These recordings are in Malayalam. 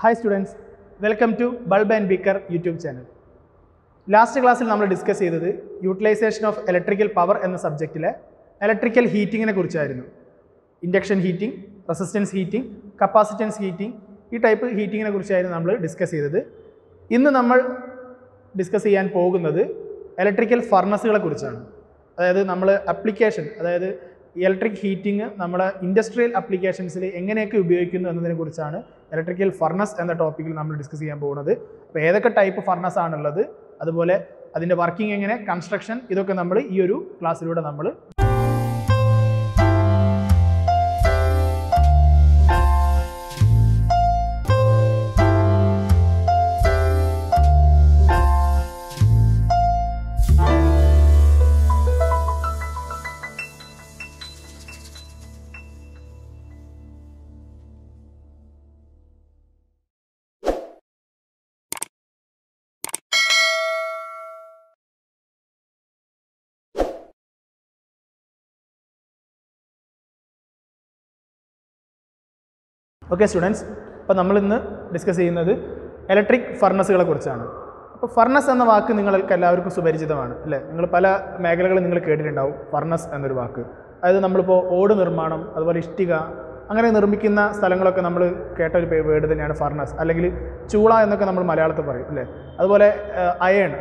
Hi students welcome to bulb and beaker YouTube channel last ക്ലാസ്സിൽ നമ്മൾ ഡിസ്കസ് ചെയ്തത് യൂട്ടിലൈസേഷൻ ഓഫ് ഇലക്ട്രിക്കൽ പവർ എന്ന സബ്ജക്റ്റിലെ ഇലക്ട്രിക്കൽ ഹീറ്റിങ്ങിനെ കുറിച്ചായിരുന്നു. Induction heating resistance heating capacitance heating ഈ ടൈപ്പ് ഹീറ്റിങ്ങിനെ കുറിച്ചായിരുന്നു നമ്മൾ ഡിസ്കസ് ചെയ്തത്. ഇന്ന് നമ്മൾ ഡിസ്കസ് ചെയ്യാൻ പോകുന്നത് ഇലക്ട്രിക്കൽ ഫർണസുകളെ കുറിച്ചാണ്. അതായത് നമ്മൾ അപ്ലിക്കേഷൻ അതായത് ഇലക്ട്രിക് ഹീറ്റിംഗ് നമ്മുടെ ഇൻഡസ്ട്രിയൽ അപ്ലിക്കേഷൻസിൽ എങ്ങനെയൊക്കെ ഉപയോഗിക്കുന്നു എന്നതിനെക്കുറിച്ചാണ് ഇലക്ട്രിക്കൽ ഫർണസ് എന്ന ടോപ്പിക്കിൽ നമ്മൾ ഡിസ്കസ് ചെയ്യാൻ പോകുന്നത്. അപ്പോൾ ഏതൊക്കെ ടൈപ്പ് ഫർണസ് ആണുള്ളത്? അതുപോലെ അതിന്റെ വർക്കിംഗ് എങ്ങനെ? കൺസ്ട്രക്ഷൻ ഇതൊക്കെ നമ്മൾ ഈ ഒരു ക്ലാസ്സിലൂടെ നമ്മൾ ഓക്കെ സ്റ്റുഡൻസ് അപ്പോൾ നമ്മളിന്ന് ഡിസ്കസ് ചെയ്യുന്നത് ഇലക്ട്രിക് ഫർണസുകളെ കുറിച്ചാണ്. അപ്പോൾ ഫർണസ് എന്ന വാക്ക് നിങ്ങൾക്ക് എല്ലാവർക്കും സുപരിചിതമാണ് അല്ലേ? നിങ്ങൾ പല മേഖലകളും നിങ്ങൾ കേട്ടിട്ടുണ്ടാവും ഫർണസ് എന്നൊരു വാക്ക്. അതായത് നമ്മളിപ്പോൾ ഓട് നിർമ്മാണം അതുപോലെ ഇഷ്ടിക അങ്ങനെ നിർമ്മിക്കുന്ന സ്ഥലങ്ങളൊക്കെ നമ്മൾ കേട്ട ഒരു വേർഡ് തന്നെയാണ് ഫർണസ് അല്ലെങ്കിൽ ചൂള എന്നൊക്കെ നമ്മൾ മലയാളത്തിൽ പറയും അല്ലേ? അതുപോലെ അയൺ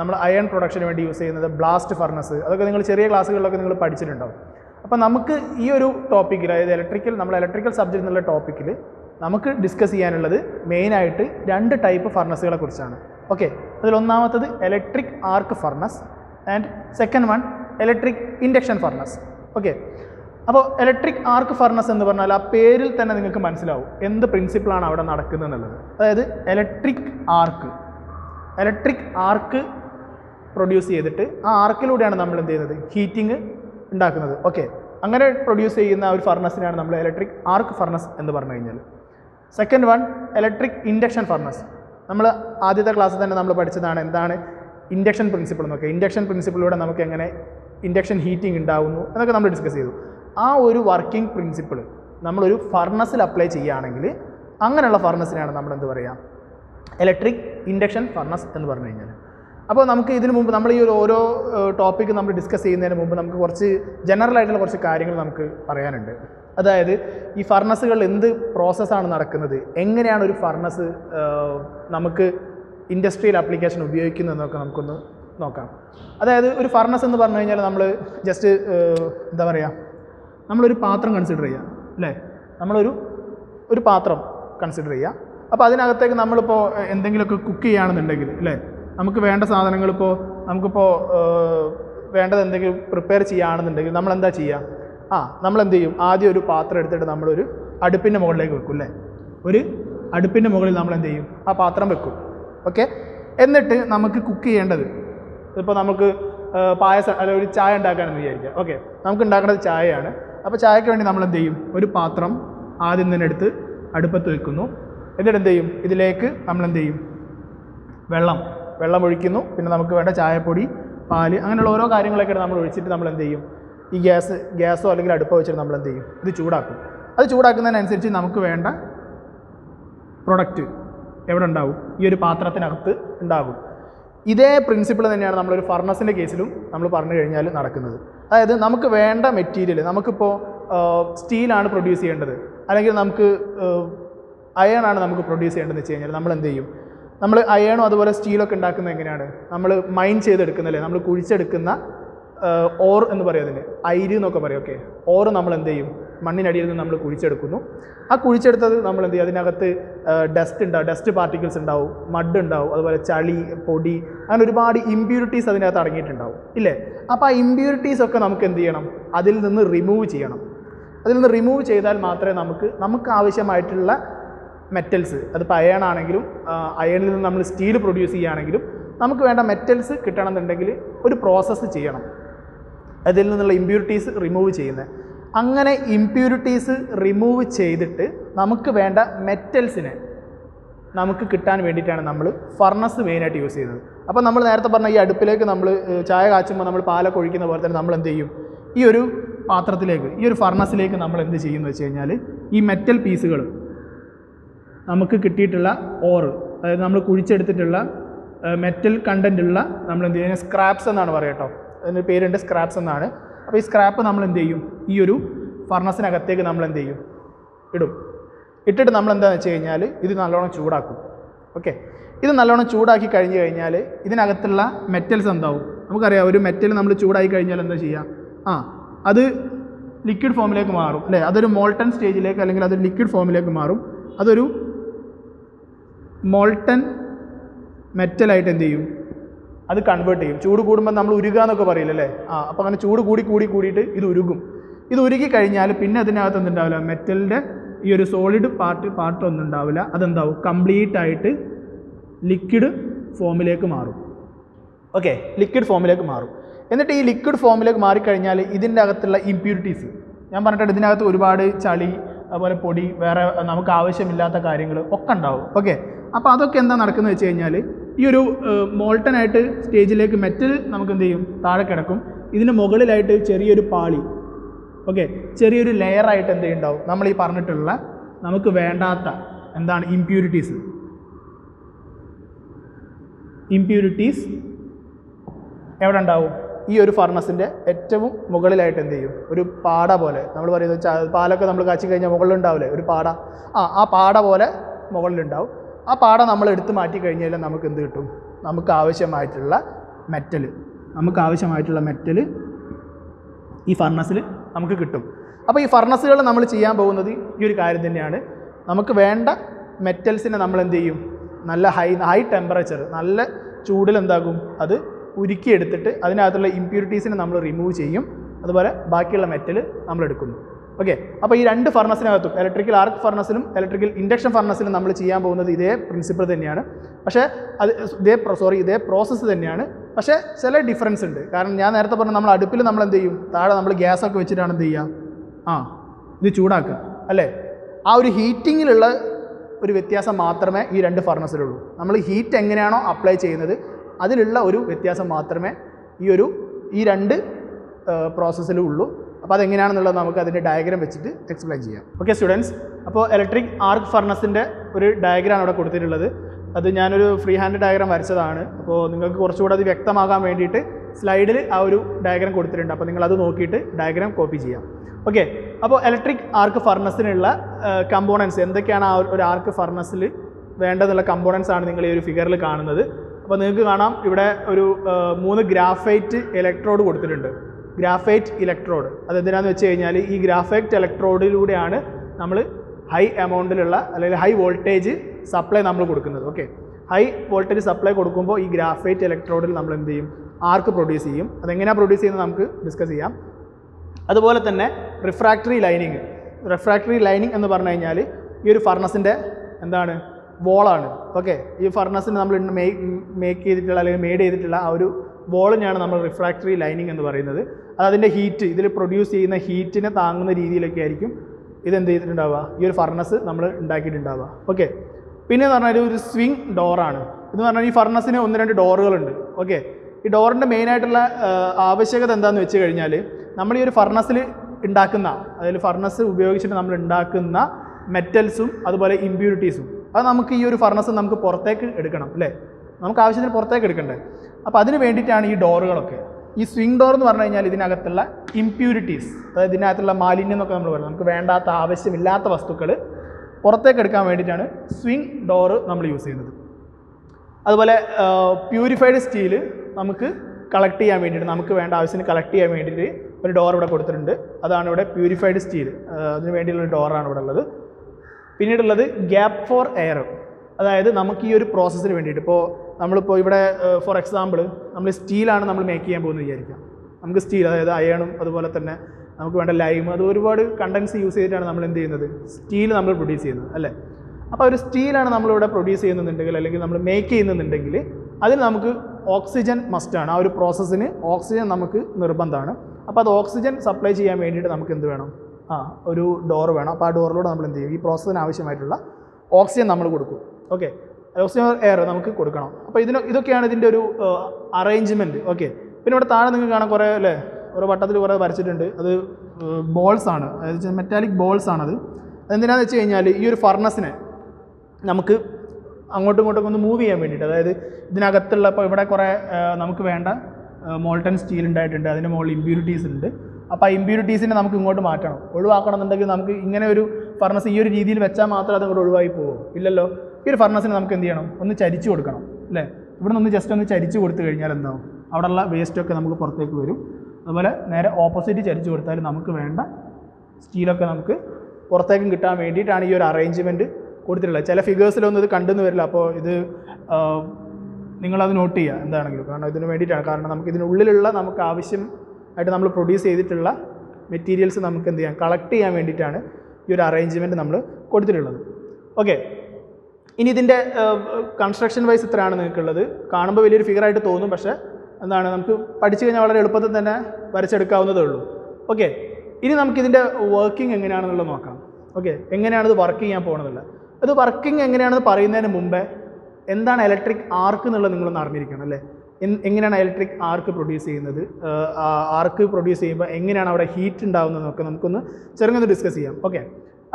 നമ്മൾ അയൺ പ്രൊഡക്ഷന് വേണ്ടി യൂസ് ചെയ്യുന്നത് ബ്ലാസ്റ്റ് ഫർണസ് അതൊക്കെ നിങ്ങൾ ചെറിയ ക്ലാസ്സുകളിലൊക്കെ നിങ്ങൾ പഠിച്ചിട്ടുണ്ടാവും. അപ്പോൾ നമുക്ക് ഈ ഒരു ടോപ്പിക്കിൽ അതായത് ഇലക്ട്രിക്കൽ നമ്മൾ ഇലക്ട്രിക്കൽ സബ്ജക്റ്റ് എന്നുള്ള ടോപ്പിക്കിൽ നമുക്ക് ഡിസ്കസ് ചെയ്യാനുള്ളത് മെയിനായിട്ട് രണ്ട് ടൈപ്പ് ഫർണസുകളെ കുറിച്ചാണ്. Okay അതിലൊന്നാമത്തത് electric arc furnace and second one electric induction furnace okay അപ്പോൾ ഇലക്ട്രിക് ആർക്ക് ഫർണസ് എന്ന് പറഞ്ഞാൽ ആ പേരിൽ തന്നെ നിങ്ങൾക്ക് മനസ്സിലാവും എന്ത് പ്രിൻസിപ്പിളാണ് അവിടെ നടക്കുന്നത് എന്നുള്ളത്. അതായത് electric arc electric arc produce ചെയ്തിട്ട് ആ ആർക്കിലൂടെയാണ് നമ്മൾ എന്ത് ചെയ്യുന്നത്? ഹീറ്റിംഗ് ഉണ്ടാക്കുന്നത്. ഓക്കെ അങ്ങനെ പ്രൊഡ്യൂസ് ചെയ്യുന്ന ഒരു ഫർണസിനാണ് നമ്മൾ ഇലക്ട്രിക് ആർക്ക് ഫർണസ് എന്ന് പറഞ്ഞു കഴിഞ്ഞാൽ second one electric induction furnace നമ്മൾ ആദ്യത്തെ ക്ലാസ്സിൽ തന്നെ നമ്മൾ പഠിച്ചതാണ് എന്താണ് ഇൻഡക്ഷൻ പ്രിൻസിപ്പിൾ എന്നൊക്കെ. ഇൻഡക്ഷൻ പ്രിൻസിപ്പിളിലൂടെ നമുക്ക് എങ്ങനെ ഇൻഡക്ഷൻ ഹീറ്റിംഗ് ഉണ്ടാവുന്നു എന്നൊക്കെ നമ്മൾ ഡിസ്കസ് ചെയ്തു. ആ ഒരു വർക്കിംഗ് പ്രിൻസിപ്പിൾ നമ്മളൊരു ഫർണസിൽ അപ്ലൈ ചെയ്യുകയാണെങ്കിൽ അങ്ങനെയുള്ള ഫർണസിനാണ് നമ്മൾ എന്ത് പറയുക ഇലക്ട്രിക് ഇൻഡക്ഷൻ ഫർണസ് എന്ന് പറഞ്ഞു കഴിഞ്ഞാൽ അപ്പോൾ നമുക്ക് ഇതിന് മുമ്പ് നമ്മൾ ഈ ഒരു ഓരോ ടോപ്പിക്ക് നമ്മൾ ഡിസ്കസ് ചെയ്യുന്നതിന് മുമ്പ് നമുക്ക് കുറച്ച് ജനറൽ ആയിട്ടുള്ള കുറച്ച് കാര്യങ്ങൾ നമുക്ക് പറയാനുണ്ട്. അതായത് ഈ ഫർണസുകൾ എന്ത് പ്രോസസ്സാണ് നടക്കുന്നത്? എങ്ങനെയാണ് ഒരു ഫർണസ് നമുക്ക് ഇൻഡസ്ട്രിയൽ ആപ്ലിക്കേഷൻ ഉപയോഗിക്കുന്നതെന്നൊക്കെ നമുക്കൊന്ന് നോക്കാം. അതായത് ഒരു ഫർണസ് എന്ന് പറഞ്ഞു കഴിഞ്ഞാൽ നമ്മൾ ജസ്റ്റ് എന്താ പറയുക നമ്മളൊരു പാത്രം കൺസിഡർ ചെയ്യാം അല്ലേ? നമ്മളൊരു ഒരു പാത്രം കൺസിഡർ ചെയ്യുക അപ്പോൾ അതിനകത്തേക്ക് നമ്മളിപ്പോൾ എന്തെങ്കിലുമൊക്കെ കുക്ക് ചെയ്യുകയാണെന്നുണ്ടെങ്കിൽ അല്ലേ? നമുക്ക് വേണ്ട സാധനങ്ങൾ ഇപ്പോൾ നമുക്കിപ്പോൾ വേണ്ടത് എന്തെങ്കിലും പ്രിപ്പയർ ചെയ്യുകയാണെന്നുണ്ടെങ്കിൽ നമ്മൾ എന്താ ചെയ്യുക ആ നമ്മൾ എന്ത് ചെയ്യും ആദ്യം ഒരു പാത്രം എടുത്തിട്ട് നമ്മളൊരു അടുപ്പിന്റെ മുകളിലേക്ക് വെക്കും അല്ലേ? ഒരു അടുപ്പിന്റെ മുകളിൽ നമ്മൾ എന്ത് ചെയ്യും ആ പാത്രം വെക്കും. ഓക്കെ? എന്നിട്ട് നമുക്ക് കുക്ക് ചെയ്യേണ്ടത് ഇപ്പോൾ നമുക്ക് പായസം അല്ല ഒരു ചായ ഉണ്ടാക്കാനെന്ന് വിചാരിക്കാം. ഓക്കെ? നമുക്ക് ഉണ്ടാക്കേണ്ടത് ചായയാണ്. അപ്പോൾ ചായക്ക് വേണ്ടി നമ്മൾ എന്ത് ചെയ്യും ഒരു പാത്രം ആദ്യം തന്നെ എടുത്ത് അടുപ്പത്ത് വെക്കുന്നു. എന്നിട്ട് എന്ത് ചെയ്യും ഇതിലേക്ക് നമ്മൾ എന്ത് ചെയ്യും വെള്ളം. വെള്ളം ഒഴിക്കുന്നു. പിന്നെ നമുക്ക് വേണ്ട ചായപ്പൊടി പാൽ അങ്ങനെയുള്ള ഓരോ കാര്യങ്ങളൊക്കെ നമ്മൾ ഒഴിച്ചിട്ട് നമ്മൾ എന്ത് ചെയ്യും? ഈ ഗ്യാസ് ഗ്യാസോ അല്ലെങ്കിൽ അടുപ്പോ വെച്ചിട്ട് നമ്മൾ എന്ത് ചെയ്യും? ഇത് ചൂടാക്കും. അത് ചൂടാക്കുന്നതിനനുസരിച്ച് നമുക്ക് വേണ്ട പ്രൊഡക്റ്റ് എവിടെ ഉണ്ടാവും? ഈ ഒരു പാത്രത്തിനകത്ത് ഉണ്ടാകും. ഇതേ പ്രിൻസിപ്പിൾ തന്നെയാണ് നമ്മളൊരു ഫർണസിന്റെ കേസിലും നമ്മൾ പറഞ്ഞു കഴിഞ്ഞാൽ നടക്കുന്നത്. അതായത് നമുക്ക് വേണ്ട മെറ്റീരിയൽ നമുക്കിപ്പോൾ സ്റ്റീലാണ് പ്രൊഡ്യൂസ് ചെയ്യേണ്ടത്. അല്ലെങ്കിൽ നമുക്ക് അയൺ ആണ് നമുക്ക് പ്രൊഡ്യൂസ് ചെയ്യേണ്ടതെന്ന് വെച്ച് കഴിഞ്ഞാൽ നമ്മൾ എന്ത് ചെയ്യും? നമ്മൾ അയേണോ അതുപോലെ സ്റ്റീലൊക്കെ ഉണ്ടാക്കുന്നത് എങ്ങനെയാണ്? നമ്മൾ മൈൻ ചെയ്തെടുക്കുന്നല്ലേ? നമ്മൾ കുഴിച്ചെടുക്കുന്ന ഓർ എന്ന് പറയും അതിന്. ഐര് എന്നൊക്കെ പറയും ഓക്കെ ഓർ നമ്മൾ എന്ത് ചെയ്യും? മണ്ണിനടിയിൽ നിന്ന് നമ്മൾ കുഴിച്ചെടുക്കുന്നു. ആ കുഴിച്ചെടുത്തത് നമ്മൾ എന്ത് ചെയ്യും? അതിനകത്ത് ഡസ്റ്റ് ഉണ്ടാവും. ഡസ്റ്റ് പാർട്ടിക്കിൾസ് ഉണ്ടാവും. മഡ് ഉണ്ടാവും. അതുപോലെ ചളി പൊടി അങ്ങനെ ഒരുപാട് ഇമ്പ്യൂരിറ്റീസ് അതിനകത്ത് അടങ്ങിയിട്ടുണ്ടാവും. ഇല്ലേ? അപ്പോൾ ആ ഇമ്പ്യൂരിറ്റീസ് ഒക്കെ നമുക്ക് എന്ത് ചെയ്യണം? അതിൽ നിന്ന് റിമൂവ് ചെയ്യണം. അതിൽ നിന്ന് റിമൂവ് ചെയ്താൽ മാത്രമേ നമുക്ക് നമുക്ക് ആവശ്യമായിട്ടുള്ള മെറ്റൽസ് അതിപ്പോൾ അയൺ ആണെങ്കിലും അയണിൽ നിന്ന് നമ്മൾ സ്റ്റീൽ പ്രൊഡ്യൂസ് ചെയ്യുകയാണെങ്കിലും നമുക്ക് വേണ്ട മെറ്റൽസ് കിട്ടണമെന്നുണ്ടെങ്കിൽ ഒരു പ്രോസസ്സ് ചെയ്യണം. അതിൽ നിന്നുള്ള ഇമ്പ്യൂരിറ്റീസ് റിമൂവ് ചെയ്യുന്നത്. അങ്ങനെ ഇമ്പ്യൂരിറ്റീസ് റിമൂവ് ചെയ്തിട്ട് നമുക്ക് വേണ്ട മെറ്റൽസിനെ നമുക്ക് കിട്ടാൻ വേണ്ടിയിട്ടാണ് നമ്മൾ ഫർണസ് മെയിനായിട്ട് യൂസ് ചെയ്യുന്നത്. അപ്പോൾ നമ്മൾ നേരത്തെ പറഞ്ഞ ഈ അടുപ്പിലേക്ക് നമ്മൾ ചായ കാച്ചുമ്പോൾ നമ്മൾ പാലൊക്കെ ഒഴിക്കുന്ന പോലെ തന്നെ നമ്മൾ എന്ത് ചെയ്യും? ഈ ഒരു പാത്രത്തിലേക്ക് ഈ ഒരു ഫർണസിലേക്ക് നമ്മൾ എന്ത് ചെയ്യുമെന്ന് വെച്ച് കഴിഞ്ഞാൽ ഈ മെറ്റൽ പീസുകൾ നമുക്ക് കിട്ടിയിട്ടുള്ള ഓറ് അതായത് നമ്മൾ കുഴിച്ചെടുത്തിട്ടുള്ള മെറ്റൽ കണ്ടന്റ് ഉള്ള നമ്മൾ എന്ത് ചെയ്യുന്നത് സ്ക്രാപ്സ് എന്നാണ് പറയുക കേട്ടോ. അതിന്റെ പേരുണ്ട് സ്ക്രാപ്സ് എന്നാണ്. അപ്പോൾ ഈ സ്ക്രാപ്പ് നമ്മൾ എന്ത് ചെയ്യും? ഈ ഒരു ഫർണസിനകത്തേക്ക് നമ്മൾ എന്ത് ചെയ്യും? ഇടും. ഇട്ടിട്ട് നമ്മൾ എന്താണെന്ന് വെച്ച് കഴിഞ്ഞാൽ ഇത് നല്ലോണം ചൂടാക്കും. ഓക്കെ ഇത് നല്ലോണം ചൂടാക്കി കഴിഞ്ഞ് കഴിഞ്ഞാൽ ഇതിനകത്തുള്ള മെറ്റൽസ് എന്താവും? നമുക്കറിയാം ഒരു മെറ്റൽ നമ്മൾ ചൂടായി കഴിഞ്ഞാൽ എന്താ ചെയ്യുക ആ അത് ലിക്വിഡ് ഫോമിലേക്ക് മാറും. അല്ലേ? അതൊരു മോൾട്ടൺ സ്റ്റേജിലേക്ക് അല്ലെങ്കിൽ അതൊരു ലിക്വിഡ് ഫോമിലേക്ക് മാറും. അതൊരു മോൾട്ടൺ മെറ്റലായിട്ട് എന്ത് ചെയ്യും? അത് കൺവേർട്ട് ചെയ്യും. ചൂട് കൂടുമ്പോൾ നമ്മൾ ഉരുക എന്നൊക്കെ പറയില്ല അല്ലേ ആ അപ്പോൾ അങ്ങനെ ചൂട് കൂടി കൂടി കൂടിയിട്ട് ഇത് ഉരുകും. ഇത് ഉരുകി കഴിഞ്ഞാൽ പിന്നെ അതിനകത്ത് എന്തുണ്ടാവില്ല? മെറ്റലിന്റെ ഈ ഒരു സോളിഡ് പാർട്ട് പാർട്ട് ഒന്നും ഉണ്ടാവില്ല. അതെന്താവും? കംപ്ലീറ്റ് ആയിട്ട് ലിക്വിഡ് ഫോമിലേക്ക് മാറും. ഓക്കെ ലിക്വിഡ് ഫോമിലേക്ക് മാറും. എന്നിട്ട് ഈ ലിക്വിഡ് ഫോമിലേക്ക് മാറിക്കഴിഞ്ഞാൽ ഇതിന്റെ അകത്തുള്ള ഇമ്പ്യൂരിറ്റീസ് ഞാൻ പറഞ്ഞിട്ടുണ്ട് ഇതിനകത്ത് ഒരുപാട് ചളി അതുപോലെ പൊടി വേറെ നമുക്ക് ആവശ്യമില്ലാത്ത കാര്യങ്ങൾ ഒക്കെ ഉണ്ടാവും. ഓക്കെ അപ്പോൾ അതൊക്കെ എന്താ നടക്കുന്നത് വെച്ച് കഴിഞ്ഞാൽ ഈ ഒരു മോൾട്ടനായിട്ട് സ്റ്റേജിലേക്ക് മെറ്റൽ നമുക്ക് എന്ത് ചെയ്യും? താഴെ കിടക്കും. ഇതിന് മുകളിലായിട്ട് ചെറിയൊരു പാളി. ഓക്കെ? ചെറിയൊരു ലെയറായിട്ട് എന്ത് ഉണ്ടാവും നമ്മൾ ഈ പറഞ്ഞിട്ടുള്ള നമുക്ക് വേണ്ടാത്ത എന്താണ്? ഇമ്പ്യൂരിറ്റീസ് ഇമ്പ്യൂരിറ്റീസ് എവിടെ ഉണ്ടാവും? ഈ ഒരു ഫർണസിന്റെ ഏറ്റവും മുകളിലായിട്ട് എന്ത് ചെയ്യും? ഒരു പാട പോലെ. നമ്മൾ പറയുന്നത് പാലൊക്കെ നമ്മൾ കാച്ചി കഴിഞ്ഞാൽ മുകളിലുണ്ടാവില്ലേ? ഒരു പാട. ആ ആ പാട പോലെ മുകളിലുണ്ടാവും. ആ പാട നമ്മൾ എടുത്ത് മാറ്റി കഴിഞ്ഞാൽ നമുക്ക് എന്ത് കിട്ടും? നമുക്ക് ആവശ്യമായിട്ടുള്ള മെറ്റൽ നമുക്ക് ആവശ്യമായിട്ടുള്ള മെറ്റൽ ഈ ഫർണസിൽ നമുക്ക് കിട്ടും. അപ്പോൾ ഈ ഫർണസുകൾ നമ്മൾ ചെയ്യാൻ പോകുന്നത് ഈ ഒരു കാര്യം തന്നെയാണ്. നമുക്ക് വേണ്ട മെറ്റൽസിനെ നമ്മൾ എന്ത് ചെയ്യും? നല്ല ഹൈ ഹൈ ടെമ്പറേച്ചർ നല്ല ചൂടിൽ എന്താകും? അത് ഉരുക്കിയെടുത്തിട്ട് അതിനകത്തുള്ള ഇമ്പ്യൂരിറ്റീസിനെ നമ്മൾ റിമൂവ് ചെയ്യും. അതുപോലെ ബാക്കിയുള്ള മെറ്റൽ നമ്മൾ എടുക്കുന്നു. ഓക്കെ അപ്പോൾ ഈ രണ്ട് ഫർണസിനകത്തും ഇലക്ട്രിക്കൽ ആർക്ക് ഫർണസിലും ഇലക്ട്രിക്കൽ ഇൻഡക്ഷൻ ഫർണസിലും നമ്മൾ ചെയ്യാൻ പോകുന്നത് ഇതേ പ്രിൻസിപ്പിൾ തന്നെയാണ്. പക്ഷേ അത് ഇതേ സോറി ഇതേ പ്രോസസ്സ് തന്നെയാണ്. പക്ഷേ ചില ഡിഫറൻസ് ഉണ്ട്. കാരണം ഞാൻ നേരത്തെ പറഞ്ഞു നമ്മൾ അടുപ്പിൽ നമ്മൾ എന്ത് ചെയ്യും? താഴെ നമ്മൾ ഗ്യാസൊക്കെ വെച്ചിട്ടാണ് എന്ത് ചെയ്യുക ആ ഇത് ചൂടാക്കുക അല്ലേ? ആ ഒരു ഹീറ്റിങ്ങിലുള്ള ഒരു വ്യത്യാസം മാത്രമേ ഈ രണ്ട് ഫർണസിലുള്ളൂ നമ്മൾ ഹീറ്റ് എങ്ങനെയാണോ അപ്ലൈ ചെയ്യുന്നത് അതിലുള്ള ഒരു വ്യത്യാസം മാത്രമേ ഈ ഒരു ഈ രണ്ട് പ്രോസസ്സിലും ഉള്ളൂ. അപ്പോൾ അതെങ്ങനെയാണെന്നുള്ളത് നമുക്ക് അതിന്റെ ഡയഗ്രാം വെച്ചിട്ട് എക്സ്പ്ലെയിൻ ചെയ്യാം. ഓക്കെ സ്റ്റുഡൻസ് അപ്പോൾ ഇലക്ട്രിക് ആർക്ക് ഫർണസിന്റെ ഒരു ഡയഗ്രാം അവിടെ കൊടുത്തിട്ടുള്ളത്. അത് ഞാനൊരു ഫ്രീ ഹാൻഡ് ഡയഗ്രാം വരച്ചതാണ്. അപ്പോൾ നിങ്ങൾക്ക് കുറച്ചുകൂടെ അത് വ്യക്തമാകാൻ വേണ്ടിയിട്ട് സ്ലൈഡിൽ ആ ഒരു ഡയഗ്രാം കൊടുത്തിട്ടുണ്ട്. അപ്പോൾ നിങ്ങളത് നോക്കിയിട്ട് ഡയഗ്രാം കോപ്പി ചെയ്യാം. ഓക്കെ അപ്പോൾ ഇലക്ട്രിക് ആർക്ക് ഫർണസിനുള്ള കമ്പോണൻസ് എന്തൊക്കെയാണ് ആ ഒരു ആർക്ക് ഫർണസിൽ വേണ്ടതെന്നുള്ള കമ്പോണൻസ് ആണ് നിങ്ങൾ ഈ ഒരു ഫിഗറിൽ കാണുന്നത്. അപ്പോൾ നിങ്ങൾക്ക് കാണാം ഇവിടെ ഒരു മൂന്ന് ഗ്രാഫൈറ്റ് ഇലക്ട്രോഡ് കൊടുത്തിട്ടുണ്ട്. Graphite electrode. അത് എന്തിനാന്ന് വെച്ച് കഴിഞ്ഞാൽ ഈ ഗ്രാഫൈറ്റ് ഇലക്ട്രോഡിലൂടെയാണ് നമ്മൾ ഹൈ എമൗണ്ടിലുള്ള അല്ലെങ്കിൽ ഹൈ വോൾട്ടേജ് സപ്ലൈ നമ്മൾ കൊടുക്കുന്നത്. ഓക്കെ ഹൈ വോൾട്ടേജ് സപ്ലൈ കൊടുക്കുമ്പോൾ ഈ ഗ്രാഫൈറ്റ് ഇലക്ട്രോഡിൽ നമ്മൾ എന്ത് ചെയ്യും? ആർക്ക് പ്രൊഡ്യൂസ് ചെയ്യും? അതെങ്ങനെയാണ് പ്രൊഡ്യൂസ് ചെയ്യുന്നത് നമുക്ക് ഡിസ്കസ് ചെയ്യാം. അതുപോലെ തന്നെ റിഫ്രാക്ടറി ലൈനിങ് റിഫ്രാക്ടറി ലൈനിങ് എന്ന് പറഞ്ഞു കഴിഞ്ഞാൽ ഈ ഒരു ഫർണസിന്റെ എന്താണ്? വോളാണ് ഓക്കെ ഈ ഫർണസിന് നമ്മൾ മേക്ക് ചെയ്തിട്ടുള്ള അല്ലെങ്കിൽ മെയ്ഡ് ചെയ്തിട്ടുള്ള ആ ഒരു വോളിനെയാണ് നമ്മൾ റിഫ്രാക്ടറി ലൈനിങ് എന്ന് പറയുന്നത്. അത് അതിന്റെ ഹീറ്റ് ഇതിൽ പ്രൊഡ്യൂസ് ചെയ്യുന്ന ഹീറ്റിനെ താങ്ങുന്ന രീതിയിലൊക്കെ ആയിരിക്കും ഇതെന്ത് ചെയ്തിട്ടുണ്ടാവുക? ഈ ഒരു ഫർണസ് നമ്മൾ ഉണ്ടാക്കിയിട്ടുണ്ടാവുക. ഓക്കെ പിന്നെ എന്ന് പറഞ്ഞാൽ ഒരു സ്വിങ് ഡോറാണ് എന്ന് പറഞ്ഞാൽ ഈ ഫർണസിന് ഒന്ന് രണ്ട് ഡോറുകളുണ്ട് ഓക്കെ ഈ ഡോറിന്റെ മെയിനായിട്ടുള്ള ആവശ്യകത എന്താണെന്ന് വെച്ച് കഴിഞ്ഞാൽ നമ്മൾ ഈ ഒരു ഫർണസിൽ ഉണ്ടാക്കുന്ന അതായത് ഫർണസ് ഉപയോഗിച്ചിട്ട് നമ്മൾ ഉണ്ടാക്കുന്ന മെറ്റൽസും അതുപോലെ ഇമ്പ്യൂരിറ്റീസും അത് നമുക്ക് ഈ ഒരു ഫർണസ് നമുക്ക് പുറത്തേക്ക് എടുക്കണം അല്ലേ? നമുക്ക് ആവശ്യത്തിന് പുറത്തേക്ക് എടുക്കണ്ടേ? അപ്പോൾ അതിന് വേണ്ടിയിട്ടാണ് ഈ ഡോറുകളൊക്കെ. ഈ സ്വിംഗ് ഡോർ എന്ന് പറഞ്ഞു കഴിഞ്ഞാൽ ഇതിനകത്തുള്ള ഇംപ്യൂരിറ്റീസ് അതായത് ഇതിനകത്തുള്ള മാലിന്യം എന്നൊക്കെ നമ്മൾ പറയുന്നത് നമുക്ക് വേണ്ടാത്ത ആവശ്യമില്ലാത്ത വസ്തുക്കൾ പുറത്തേക്ക് എടുക്കാൻ വേണ്ടിയിട്ടാണ് സ്വിംഗ് ഡോറ് നമ്മൾ യൂസ് ചെയ്യുന്നത്. അതുപോലെ പ്യൂരിഫൈഡ് സ്റ്റീൽ നമുക്ക് കളക്ട് ചെയ്യാൻ വേണ്ടിയിട്ട് നമുക്ക് വേണ്ട ആവശ്യത്തിന് കളക്ട് ചെയ്യാൻ വേണ്ടിയിട്ട് ഒരു ഡോർ ഇവിടെ കൊടുത്തിട്ടുണ്ട്. അതാണ് ഇവിടെ പ്യൂരിഫൈഡ് സ്റ്റീൽ അതിന് വേണ്ടിയുള്ള ഡോറാണ് ഇവിടെ ഉള്ളത്. പിന്നീടുള്ളത് ഗ്യാപ്പ് ഫോർ എയർ അതായത് നമുക്ക് ഈ ഒരു പ്രോസസ്സിന് വേണ്ടിയിട്ട്. ഇപ്പോൾ നമ്മളിപ്പോൾ ഇവിടെ ഫോർ എക്സാമ്പിൾ നമ്മൾ സ്റ്റീലാണ് നമ്മൾ മേക്ക് ചെയ്യാൻ പോകുന്നത് വിചാരിക്കാം നമുക്ക് സ്റ്റീൽ അതായത് അയണും അതുപോലെ തന്നെ നമുക്ക് വേണ്ട ലൈം അത് ഒരുപാട് കണ്ടൻസ് യൂസ് ചെയ്തിട്ടാണ് നമ്മൾ എന്ത് ചെയ്യുന്നത്? സ്റ്റീൽ നമ്മൾ പ്രൊഡ്യൂസ് ചെയ്യുന്നത് അല്ലേ? അപ്പോൾ ഒരു സ്റ്റീലാണ് നമ്മളിവിടെ പ്രൊഡ്യൂസ് ചെയ്യുന്നുണ്ടെങ്കിൽ അല്ലെങ്കിൽ നമ്മൾ മേക്ക് ചെയ്യുന്നുണ്ടെങ്കിൽ അതിന് നമുക്ക് ഓക്സിജൻ മസ്റ്റാണ് ആ ഒരു പ്രോസസ്സിന് ഓക്സിജൻ നമുക്ക് നിർബന്ധമാണ്. അപ്പോൾ അത് ഓക്സിജൻ സപ്ലൈ ചെയ്യാൻ വേണ്ടിയിട്ട് നമുക്ക് എന്ത് വേണം? ആ ഒരു ഡോർ വേണം. അപ്പോൾ ആ ഡോറിലൂടെ നമ്മൾ എന്ത് ചെയ്യും? ഈ പ്രോസസ്സിന് ആവശ്യമായിട്ടുള്ള ഓക്സിജൻ നമ്മൾ കൊടുക്കും. ഓക്കെ ഓക്സിജൻ എയർ നമുക്ക് കൊടുക്കണം. അപ്പോൾ ഇതിന് ഇതൊക്കെയാണ് ഇതിന്റെ ഒരു അറേഞ്ച്മെന്റ് ഓക്കെ പിന്നെ ഇവിടെ താഴെ നിങ്ങൾക്ക് കാണാം കുറേ അല്ലേ? ഓരോ വട്ടത്തിൽ കുറേ വരച്ചിട്ടുണ്ട്. അത് ബോൾസ് ആണ്. അതായത് മെറ്റാലിക് ബോൾസ് ആണത്. അതെന്തിനാന്ന് വെച്ച് കഴിഞ്ഞാൽ ഈ ഒരു ഫർണസിനെ നമുക്ക് അങ്ങോട്ടും ഇങ്ങോട്ടും ഒന്ന് മൂവ് ചെയ്യാൻ വേണ്ടിയിട്ട് അതായത് ഇതിനകത്തുള്ള ഇപ്പോൾ ഇവിടെ കുറേ നമുക്ക് വേണ്ട മോൾട്ടൺ സ്റ്റീൽ ഉണ്ടായിട്ടുണ്ട്. അതിന്റെ മുകളിൽ ഇമ്പ്യൂരിറ്റീസ് ഉണ്ട്. അപ്പോൾ ആ ഇമ്പ്യൂരിറ്റീസിനെ നമുക്ക് ഇങ്ങോട്ട് മാറ്റണം. ഒഴിവാക്കണം എന്നുണ്ടെങ്കിൽ നമുക്ക് ഇങ്ങനെ ഒരു ഫർണസ് ഈ ഒരു രീതിയിൽ വെച്ചാൽ മാത്രമേ അത് അങ്ങോട്ട് ഒഴിവായി പോകും. ഇല്ലല്ലോ? ഈ ഒരു ഫർണസിന് നമുക്ക് എന്ത് ചെയ്യണം? ഒന്ന് ചരിച്ചു കൊടുക്കണം അല്ലേ? ഇവിടെ നിന്ന് ജസ്റ്റ് ഒന്ന് ചരിച്ചു കൊടുത്തു കഴിഞ്ഞാൽ എന്താവും? അവിടെയുള്ള വേസ്റ്റൊക്കെ നമുക്ക് പുറത്തേക്ക് വരും. അതുപോലെ നേരെ ഓപ്പോസിറ്റ് ചരിച്ചു കൊടുത്താൽ നമുക്ക് വേണ്ട സ്റ്റീലൊക്കെ നമുക്ക് പുറത്തേക്കും കിട്ടാൻ വേണ്ടിയിട്ടാണ് ഈ ഒരു അറേഞ്ച്മെന്റ് കൊടുത്തിട്ടുള്ളത്. ചില ഫിഗേഴ്സിലൊന്നും ഇത് കണ്ടെന്ന് വരില്ല. അപ്പോൾ ഇത് നിങ്ങളത് നോട്ട് ചെയ്യുക എന്താണെങ്കിലും. കാരണം ഇതിന് വേണ്ടിയിട്ടാണ്. കാരണം നമുക്ക് ഇതിനുള്ളിലുള്ള നമുക്ക് ആവശ്യം ആയിട്ട് നമ്മൾ പ്രൊഡ്യൂസ് ചെയ്തിട്ടുള്ള മെറ്റീരിയൽസ് നമുക്ക് എന്ത് ചെയ്യാം? കളക്ട് ചെയ്യാൻ വേണ്ടിയിട്ടാണ് ഈ ഒരു അറേഞ്ച്മെന്റ് നമ്മൾ കൊടുത്തിട്ടുള്ളത്. ഓക്കെ ഇനി ഇതിന്റെ കൺസ്ട്രക്ഷൻ വൈസ് ഇത്രയാണ് നിങ്ങൾക്കുള്ളത്. കാണുമ്പോൾ വലിയൊരു ഫിഗർ ആയിട്ട് തോന്നും പക്ഷേ എന്താണ് നമുക്ക് പഠിച്ചു കഴിഞ്ഞാൽ വളരെ എളുപ്പത്തിൽ തന്നെ വരച്ചെടുക്കാവുന്നതേ ഉള്ളൂ. ഓക്കെ ഇനി നമുക്കിതിന്റെ വർക്കിംഗ് എങ്ങനെയാണെന്നുള്ളത് നോക്കാം. ഓക്കെ എങ്ങനെയാണ് ഇത് വർക്ക് ചെയ്യാൻ പോകുന്നതല്ല അത് വർക്കിംഗ് എങ്ങനെയാണെന്ന് പറയുന്നതിന് മുമ്പേ എന്താണ് ഇലക്ട്രിക് ആർക്ക് എന്നുള്ളത് നിങ്ങളൊന്ന് അറിഞ്ഞിരിക്കണം അല്ലേ? എങ്ങനെയാണ് ഇലക്ട്രിക് ആർക്ക് പ്രൊഡ്യൂസ് ചെയ്യുന്നത്? ആർക്ക് പ്രൊഡ്യൂസ് ചെയ്യുമ്പോൾ എങ്ങനെയാണ് അവിടെ ഹീറ്റ് ഉണ്ടാകുന്നതെന്നൊക്കെ നമുക്കൊന്ന് ചെറുങ്ങനെ ഡിസ്കസ് ചെയ്യാം. ഓക്കെ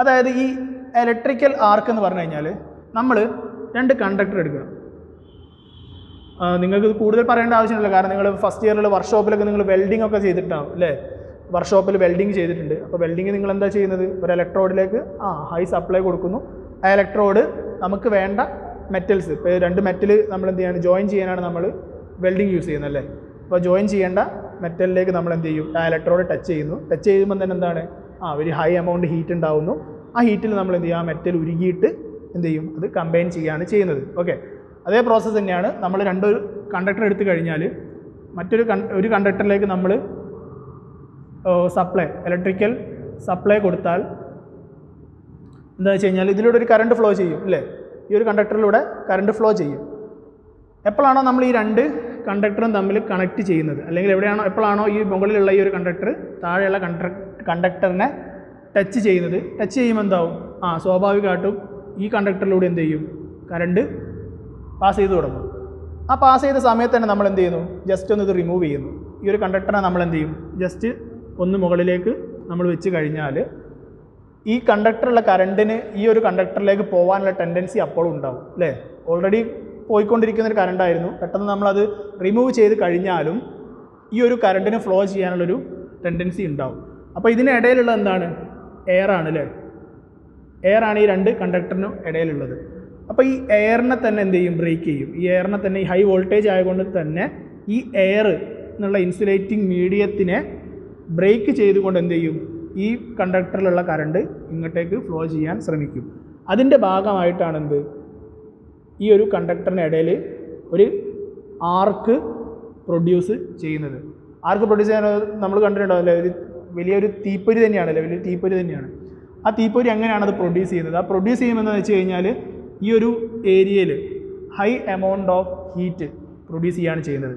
അതായത് ഈ ഇലക്ട്രിക്കൽ ആർക്ക് എന്ന് പറഞ്ഞു കഴിഞ്ഞാൽ നമ്മൾ രണ്ട് കണ്ടക്ടർ എടുക്കുക. നിങ്ങൾക്ക് കൂടുതൽ പറയേണ്ട ആവശ്യമില്ല കാരണം നിങ്ങൾ ഫസ്റ്റ് ഇയറിൽ വർക്ക്ഷോപ്പിലൊക്കെ നിങ്ങൾ വെൽഡിംഗ് ഒക്കെ ചെയ്തിട്ടുണ്ടാവും അല്ലേ? വർക്ക്ഷോപ്പിൽ വെൽഡിംഗ് ചെയ്തിട്ടുണ്ട്. അപ്പോൾ വെൽഡിംഗ് നിങ്ങൾ എന്താ ചെയ്യുന്നത്? ഒരു ഇലക്ട്രോഡിലേക്ക് ആ ഹൈ സപ്ലൈ കൊടുക്കുന്നു. ആ ഇലക്ട്രോഡ് നമുക്ക് വേണ്ട മെറ്റൽസ് ഇപ്പോൾ രണ്ട് മെറ്റൽ നമ്മൾ എന്ത് ചെയ്യാണ്? ജോയിൻ ചെയ്യാനാണ് നമ്മൾ വെൽഡിംഗ് യൂസ് ചെയ്യുന്നത് അല്ലേ? അപ്പോൾ ജോയിൻ ചെയ്യേണ്ട മെറ്റലിലേക്ക് നമ്മൾ എന്ത് ചെയ്യും? ആ ഇലക്ട്രോഡ് ടച്ച് ചെയ്യുന്നു. ടച്ച് ചെയ്യുമ്പോൾ തന്നെ എന്താണ്? ആ ഒരു ഹൈ എമൗണ്ട് ഹീറ്റ് ഉണ്ടാവുന്നു. ആ ഹീറ്റിൽ നമ്മൾ എന്ത് ചെയ്യും ആ മെറ്റൽ ഉരുകിയിട്ട് എന്ത് ചെയ്യും? അത് കമ്പൈൻ ചെയ്യുകയാണ് ചെയ്യുന്നത്. ഓക്കെ അതേ പ്രോസസ്സ് തന്നെയാണ് നമ്മൾ രണ്ടൊരു കണ്ടക്ടർ എടുത്തു കഴിഞ്ഞാൽ മറ്റൊരു ഒരു കണ്ടക്ടറിലേക്ക് നമ്മൾ സപ്ലൈ ഇലക്ട്രിക്കൽ സപ്ലൈ കൊടുത്താൽ എന്താ വെച്ച് കഴിഞ്ഞാൽ ഇതിലൂടെ ഒരു കറണ്ട് ഫ്ലോ ചെയ്യും അല്ലേ ഈ ഒരു കണ്ടക്ടറിലൂടെ കറണ്ട് ഫ്ലോ ചെയ്യും. എപ്പോഴാണോ നമ്മൾ ഈ രണ്ട് കണ്ടക്ടറും തമ്മിൽ കണക്ട് ചെയ്യുന്നത്? അല്ലെങ്കിൽ എവിടെയാണോ എപ്പോഴാണോ ഈ മുകളിലുള്ള ഈ ഒരു കണ്ടക്ടർ താഴെയുള്ള കണ്ടക്ടറിനെ ടച്ച് ചെയ്യുന്നത്? ടച്ച് ചെയ്യുമ്പോൾ എന്താവും? ആ സ്വാഭാവികമായിട്ടും ഈ കണ്ടക്ടറിലൂടെ എന്ത് ചെയ്യും? കറണ്ട് പാസ് ചെയ്ത് തുടങ്ങും. ആ പാസ് ചെയ്ത സമയത്ത് തന്നെ നമ്മൾ എന്ത് ചെയ്യുന്നു? ജസ്റ്റ് ഒന്ന് ഇത് റിമൂവ് ചെയ്യുന്നു. ഈ ഒരു കണ്ടക്ടറെ നമ്മൾ എന്ത് ചെയ്യും? ജസ്റ്റ് ഒന്ന് മുകളിലേക്ക് നമ്മൾ വെച്ച് കഴിഞ്ഞാൽ ഈ കണ്ടക്ടറുള്ള കറണ്ടിന് ഈ ഒരു കണ്ടക്ടറിലേക്ക് പോകാനുള്ള ടെൻഡൻസി അപ്പോഴും ഉണ്ടാവും അല്ലേ? ഓൾറെഡി പോയിക്കൊണ്ടിരിക്കുന്ന ഒരു കറണ്ടായിരുന്നു പെട്ടെന്ന് നമ്മളത് റിമൂവ് ചെയ്ത് കഴിഞ്ഞാലും ഈ ഒരു കറണ്ടിന് ഫ്ലോ ചെയ്യാനുള്ളൊരു ടെൻഡൻസി ഉണ്ടാവും. അപ്പോൾ ഇതിനിടയിലുള്ള എന്താണ്? എയർ ആണ് അല്ലേ? എയർ ആണ് ഈ രണ്ട് കണ്ടക്ടറിനും ഇടയിലുള്ളത്. അപ്പോൾ ഈ എയറിനെ തന്നെ എന്ത് ചെയ്യും? ബ്രേക്ക് ചെയ്യും. ഈ എയറിനെ തന്നെ ഈ ഹൈ വോൾട്ടേജ് ആയതുകൊണ്ട് തന്നെ ഈ എയർ എന്നുള്ള ഇൻസുലേറ്റിംഗ് മീഡിയത്തിനെ ബ്രേക്ക് ചെയ്തുകൊണ്ട് എന്ത് ചെയ്യും? ഈ കണ്ടക്ടറിലുള്ള കറണ്ട് ഇങ്ങോട്ടേക്ക് ഫ്ലോ ചെയ്യാൻ ശ്രമിക്കും. അതിന്റെ ഭാഗമായിട്ടാണ് എന്ത്? ഈ ഒരു കണ്ടക്ടറിന് ഇടയിൽ ഒരു ആർക്ക് പ്രൊഡ്യൂസ് ചെയ്യുന്നത്. ആർക്ക് പ്രൊഡ്യൂസ് ചെയ്യാൻ നമ്മൾ കണ്ടിട്ടുണ്ടാവില്ല ഒരു വലിയൊരു തീപ്പൊരി തന്നെയാണല്ലേ? വലിയൊരു തീപ്പൊരി തന്നെയാണ്. ആ തീപ്പൊരി എങ്ങനെയാണ് അത് പ്രൊഡ്യൂസ് ചെയ്യുന്നത്? ആ പ്രൊഡ്യൂസ് ചെയ്യുമെന്ന് വെച്ച് കഴിഞ്ഞാൽ ഈ ഒരു ഏരിയയിൽ high amount of heat produce ചെയ്യാണ് ചെയ്യുന്നത്.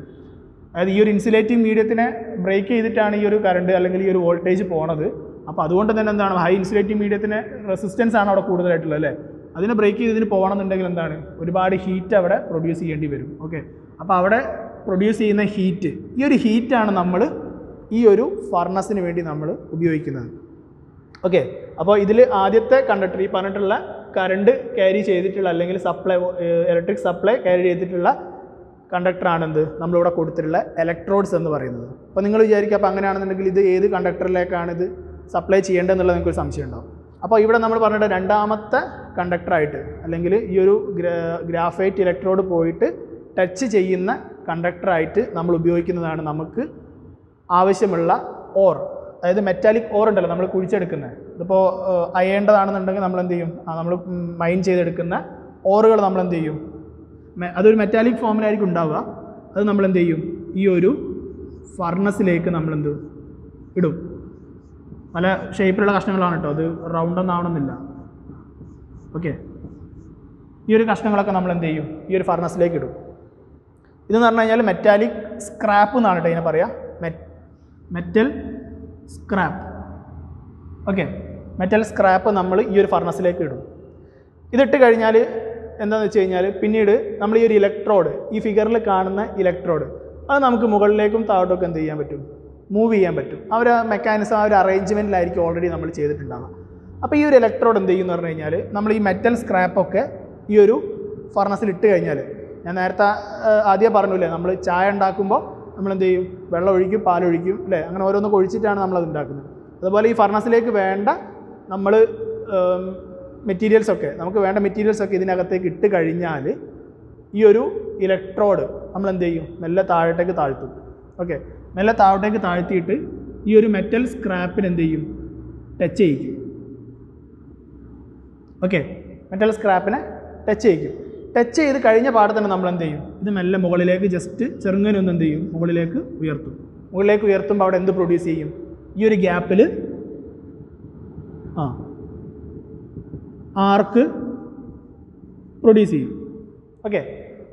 അതായത് ഈ ഒരു ഇൻസുലേറ്റിംഗ് മീഡിയത്തിനെ ബ്രേക്ക് ചെയ്തിട്ടാണ് ഈ ഒരു കറണ്ട് അല്ലെങ്കിൽ ഈ ഒരു വോൾട്ടേജ് പോണത്. അപ്പോൾ അതുകൊണ്ട് തന്നെ എന്താണ്? ഹൈ ഇൻസുലേറ്റിംഗ് മീഡിയത്തിന് റെസിസ്റ്റൻസ് ആണ് അവിടെ കൂടുതലായിട്ടുള്ളത് അല്ലേ? അതിനെ ബ്രേക്ക് ചെയ്ത് ഇതിന് പോകണമെന്നുണ്ടെങ്കിൽ എന്താണ്? ഒരുപാട് ഹീറ്റ് അവിടെ പ്രൊഡ്യൂസ് ചെയ്യേണ്ടി വരും. ഓക്കെ അപ്പോൾ അവിടെ പ്രൊഡ്യൂസ് ചെയ്യുന്ന ഹീറ്റ് ഈ ഒരു ഹീറ്റാണ് നമ്മൾ ഈ ഒരു ഫർണസിന് വേണ്ടി നമ്മൾ ഉപയോഗിക്കുന്നത്. ഓക്കെ അപ്പോൾ ഇതിൽ ആദ്യത്തെ കണ്ടക്ടർ ഈ പറഞ്ഞിട്ടുള്ള കറണ്ട് ക്യാരി ചെയ്തിട്ടുള്ള അല്ലെങ്കിൽ സപ്ലൈ ഇലക്ട്രിക് സപ്ലൈ ക്യാരി ചെയ്തിട്ടുള്ള കണ്ടക്ടറാണെന്ത് നമ്മളിവിടെ കൊടുത്തിട്ടുള്ള ഇലക്ട്രോഡ്സ് എന്ന് പറയുന്നത്. അപ്പോൾ നിങ്ങൾ വിചാരിക്കുക അപ്പോൾ അങ്ങനെയാണെന്നുണ്ടെങ്കിൽ ഇത് ഏത് കണ്ടക്ടറിലേക്കാണ് ഇത് സപ്ലൈ നിങ്ങൾക്ക് ഒരു സംശയം ഉണ്ടാവും. അപ്പോൾ ഇവിടെ നമ്മൾ പറഞ്ഞിട്ട് രണ്ടാമത്തെ കണ്ടക്ടറായിട്ട് അല്ലെങ്കിൽ ഈ ഒരു ഗ്രാഫൈറ്റ് ഇലക്ട്രോഡ് പോയിട്ട് ടച്ച് ചെയ്യുന്ന കണ്ടക്ടറായിട്ട് നമ്മൾ ഉപയോഗിക്കുന്നതാണ് നമുക്ക് ആവശ്യമുള്ള ഓർ അതായത് മെറ്റാലിക് ഓർ ഉണ്ടല്ലോ നമ്മൾ കുഴിച്ചെടുക്കുന്നത് ഇതിപ്പോൾ അയേണ്ടതാണെന്നുണ്ടെങ്കിൽ നമ്മൾ എന്ത് ചെയ്യും? നമ്മൾ മൈൻ ചെയ്തെടുക്കുന്ന ഓറുകൾ നമ്മൾ എന്ത് ചെയ്യും? അതൊരു മെറ്റാലിക് ഫോമിലായിരിക്കും ഉണ്ടാവുക. അത് നമ്മൾ എന്ത് ചെയ്യും? ഈ ഒരു ഫർണസിലേക്ക് നമ്മൾ എന്ത് ഇടും. പല ഷേപ്പിലുള്ള കഷ്ണങ്ങളാണ് കേട്ടോ. അത് റൗണ്ട് ഒന്നും ആവണമെന്നില്ല. ഓക്കെ ഈ ഒരു കഷ്ണങ്ങളൊക്കെ നമ്മൾ എന്ത് ചെയ്യും? ഈ ഒരു ഫർണസിലേക്ക് ഇടും. ഇതെന്ന് പറഞ്ഞു കഴിഞ്ഞാൽ മെറ്റാലിക് സ്ക്രാപ്പ് എന്നാണ് കേട്ടോ ഇതിനെ പറയുക metal scrap okay metal scrap നമ്മൾ ഈ ഒരു ഫർണസിലേക്ക് ഇടും. ഇതിട്ട് കഴിഞ്ഞാൽ എന്താണെന്ന് വെച്ച് കഴിഞ്ഞാൽ പിന്നീട് നമ്മൾ ഈ ഒരു ഇലക്ട്രോഡ് ഈ ഫിഗറിൽ കാണുന്ന ഇലക്ട്രോഡ് അത് നമുക്ക് മുകളിലേക്കും താഴോട്ടൊക്കെ എന്ത് ചെയ്യാൻ പറ്റും? മൂവ് ചെയ്യാൻ പറ്റും. ആ ഒരു മെക്കാനിസം ആ ഒരു അറേഞ്ച്മെന്റിലായിരിക്കും ഓൾറെഡി നമ്മൾ ചെയ്തിട്ടുണ്ടാവുക. അപ്പോൾ ഈ ഒരു ഇലക്ട്രോഡ് എന്ത് ചെയ്യും പറഞ്ഞു കഴിഞ്ഞാൽ നമ്മൾ ഈ മെറ്റൽ സ്ക്രാപ്പൊക്കെ ഈ ഒരു ഫർണസിൽ ഇട്ട് കഴിഞ്ഞാൽ ഞാൻ നേരത്തെ ആദ്യം പറഞ്ഞില്ലേ നമ്മൾ ചായ ഉണ്ടാക്കുമ്പോൾ നമ്മൾ എന്ത് ചെയ്യും വെള്ളം ഒഴിക്കും പാലൊഴിക്കും അല്ലേ? അങ്ങനെ ഓരോന്നൊക്കെ ഒഴിച്ചിട്ടാണ് നമ്മളത് ഉണ്ടാക്കുന്നത് അതുപോലെ ഈ ഫർണസിലേക്ക് വേണ്ട നമ്മൾ മെറ്റീരിയൽസൊക്കെ നമുക്ക് വേണ്ട മെറ്റീരിയൽസൊക്കെ ഇതിനകത്തേക്ക് ഇട്ട് കഴിഞ്ഞാൽ ഈ ഒരു ഇലക്ട്രോഡ് നമ്മൾ എന്ത് ചെയ്യും മെല്ലെ താഴോട്ടേക്ക് താഴ്ത്തും. ഓക്കെ. മെല്ലെ താഴോട്ടേക്ക് താഴ്ത്തിയിട്ട് ഈ ഒരു മെറ്റൽ സ്ക്രാപ്പിന് എന്ത് ചെയ്യും ടച്ച് ചെയ്യിക്കും. ഓക്കെ. മെറ്റൽ സ്ക്രാപ്പിനെ ടച്ച് ചെയ്യിക്കും. ടച്ച് ചെയ്ത് കഴിഞ്ഞ പാടെ തന്നെ നമ്മൾ എന്ത് ചെയ്യും? ഇത് മെല്ലെ മുകളിലേക്ക് ജസ്റ്റ് ചെറുങ്ങനെ ഒന്ന് എന്ത് ചെയ്യും? മുകളിലേക്ക് ഉയർത്തും. മുകളിലേക്ക് ഉയർത്തുമ്പോൾ അവിടെ എന്ത് പ്രൊഡ്യൂസ് ചെയ്യും? ഈ ഒരു ഗ്യാപ്പിൽ ആ ആർക്ക് പ്രൊഡ്യൂസ് ചെയ്യും. ഓക്കെ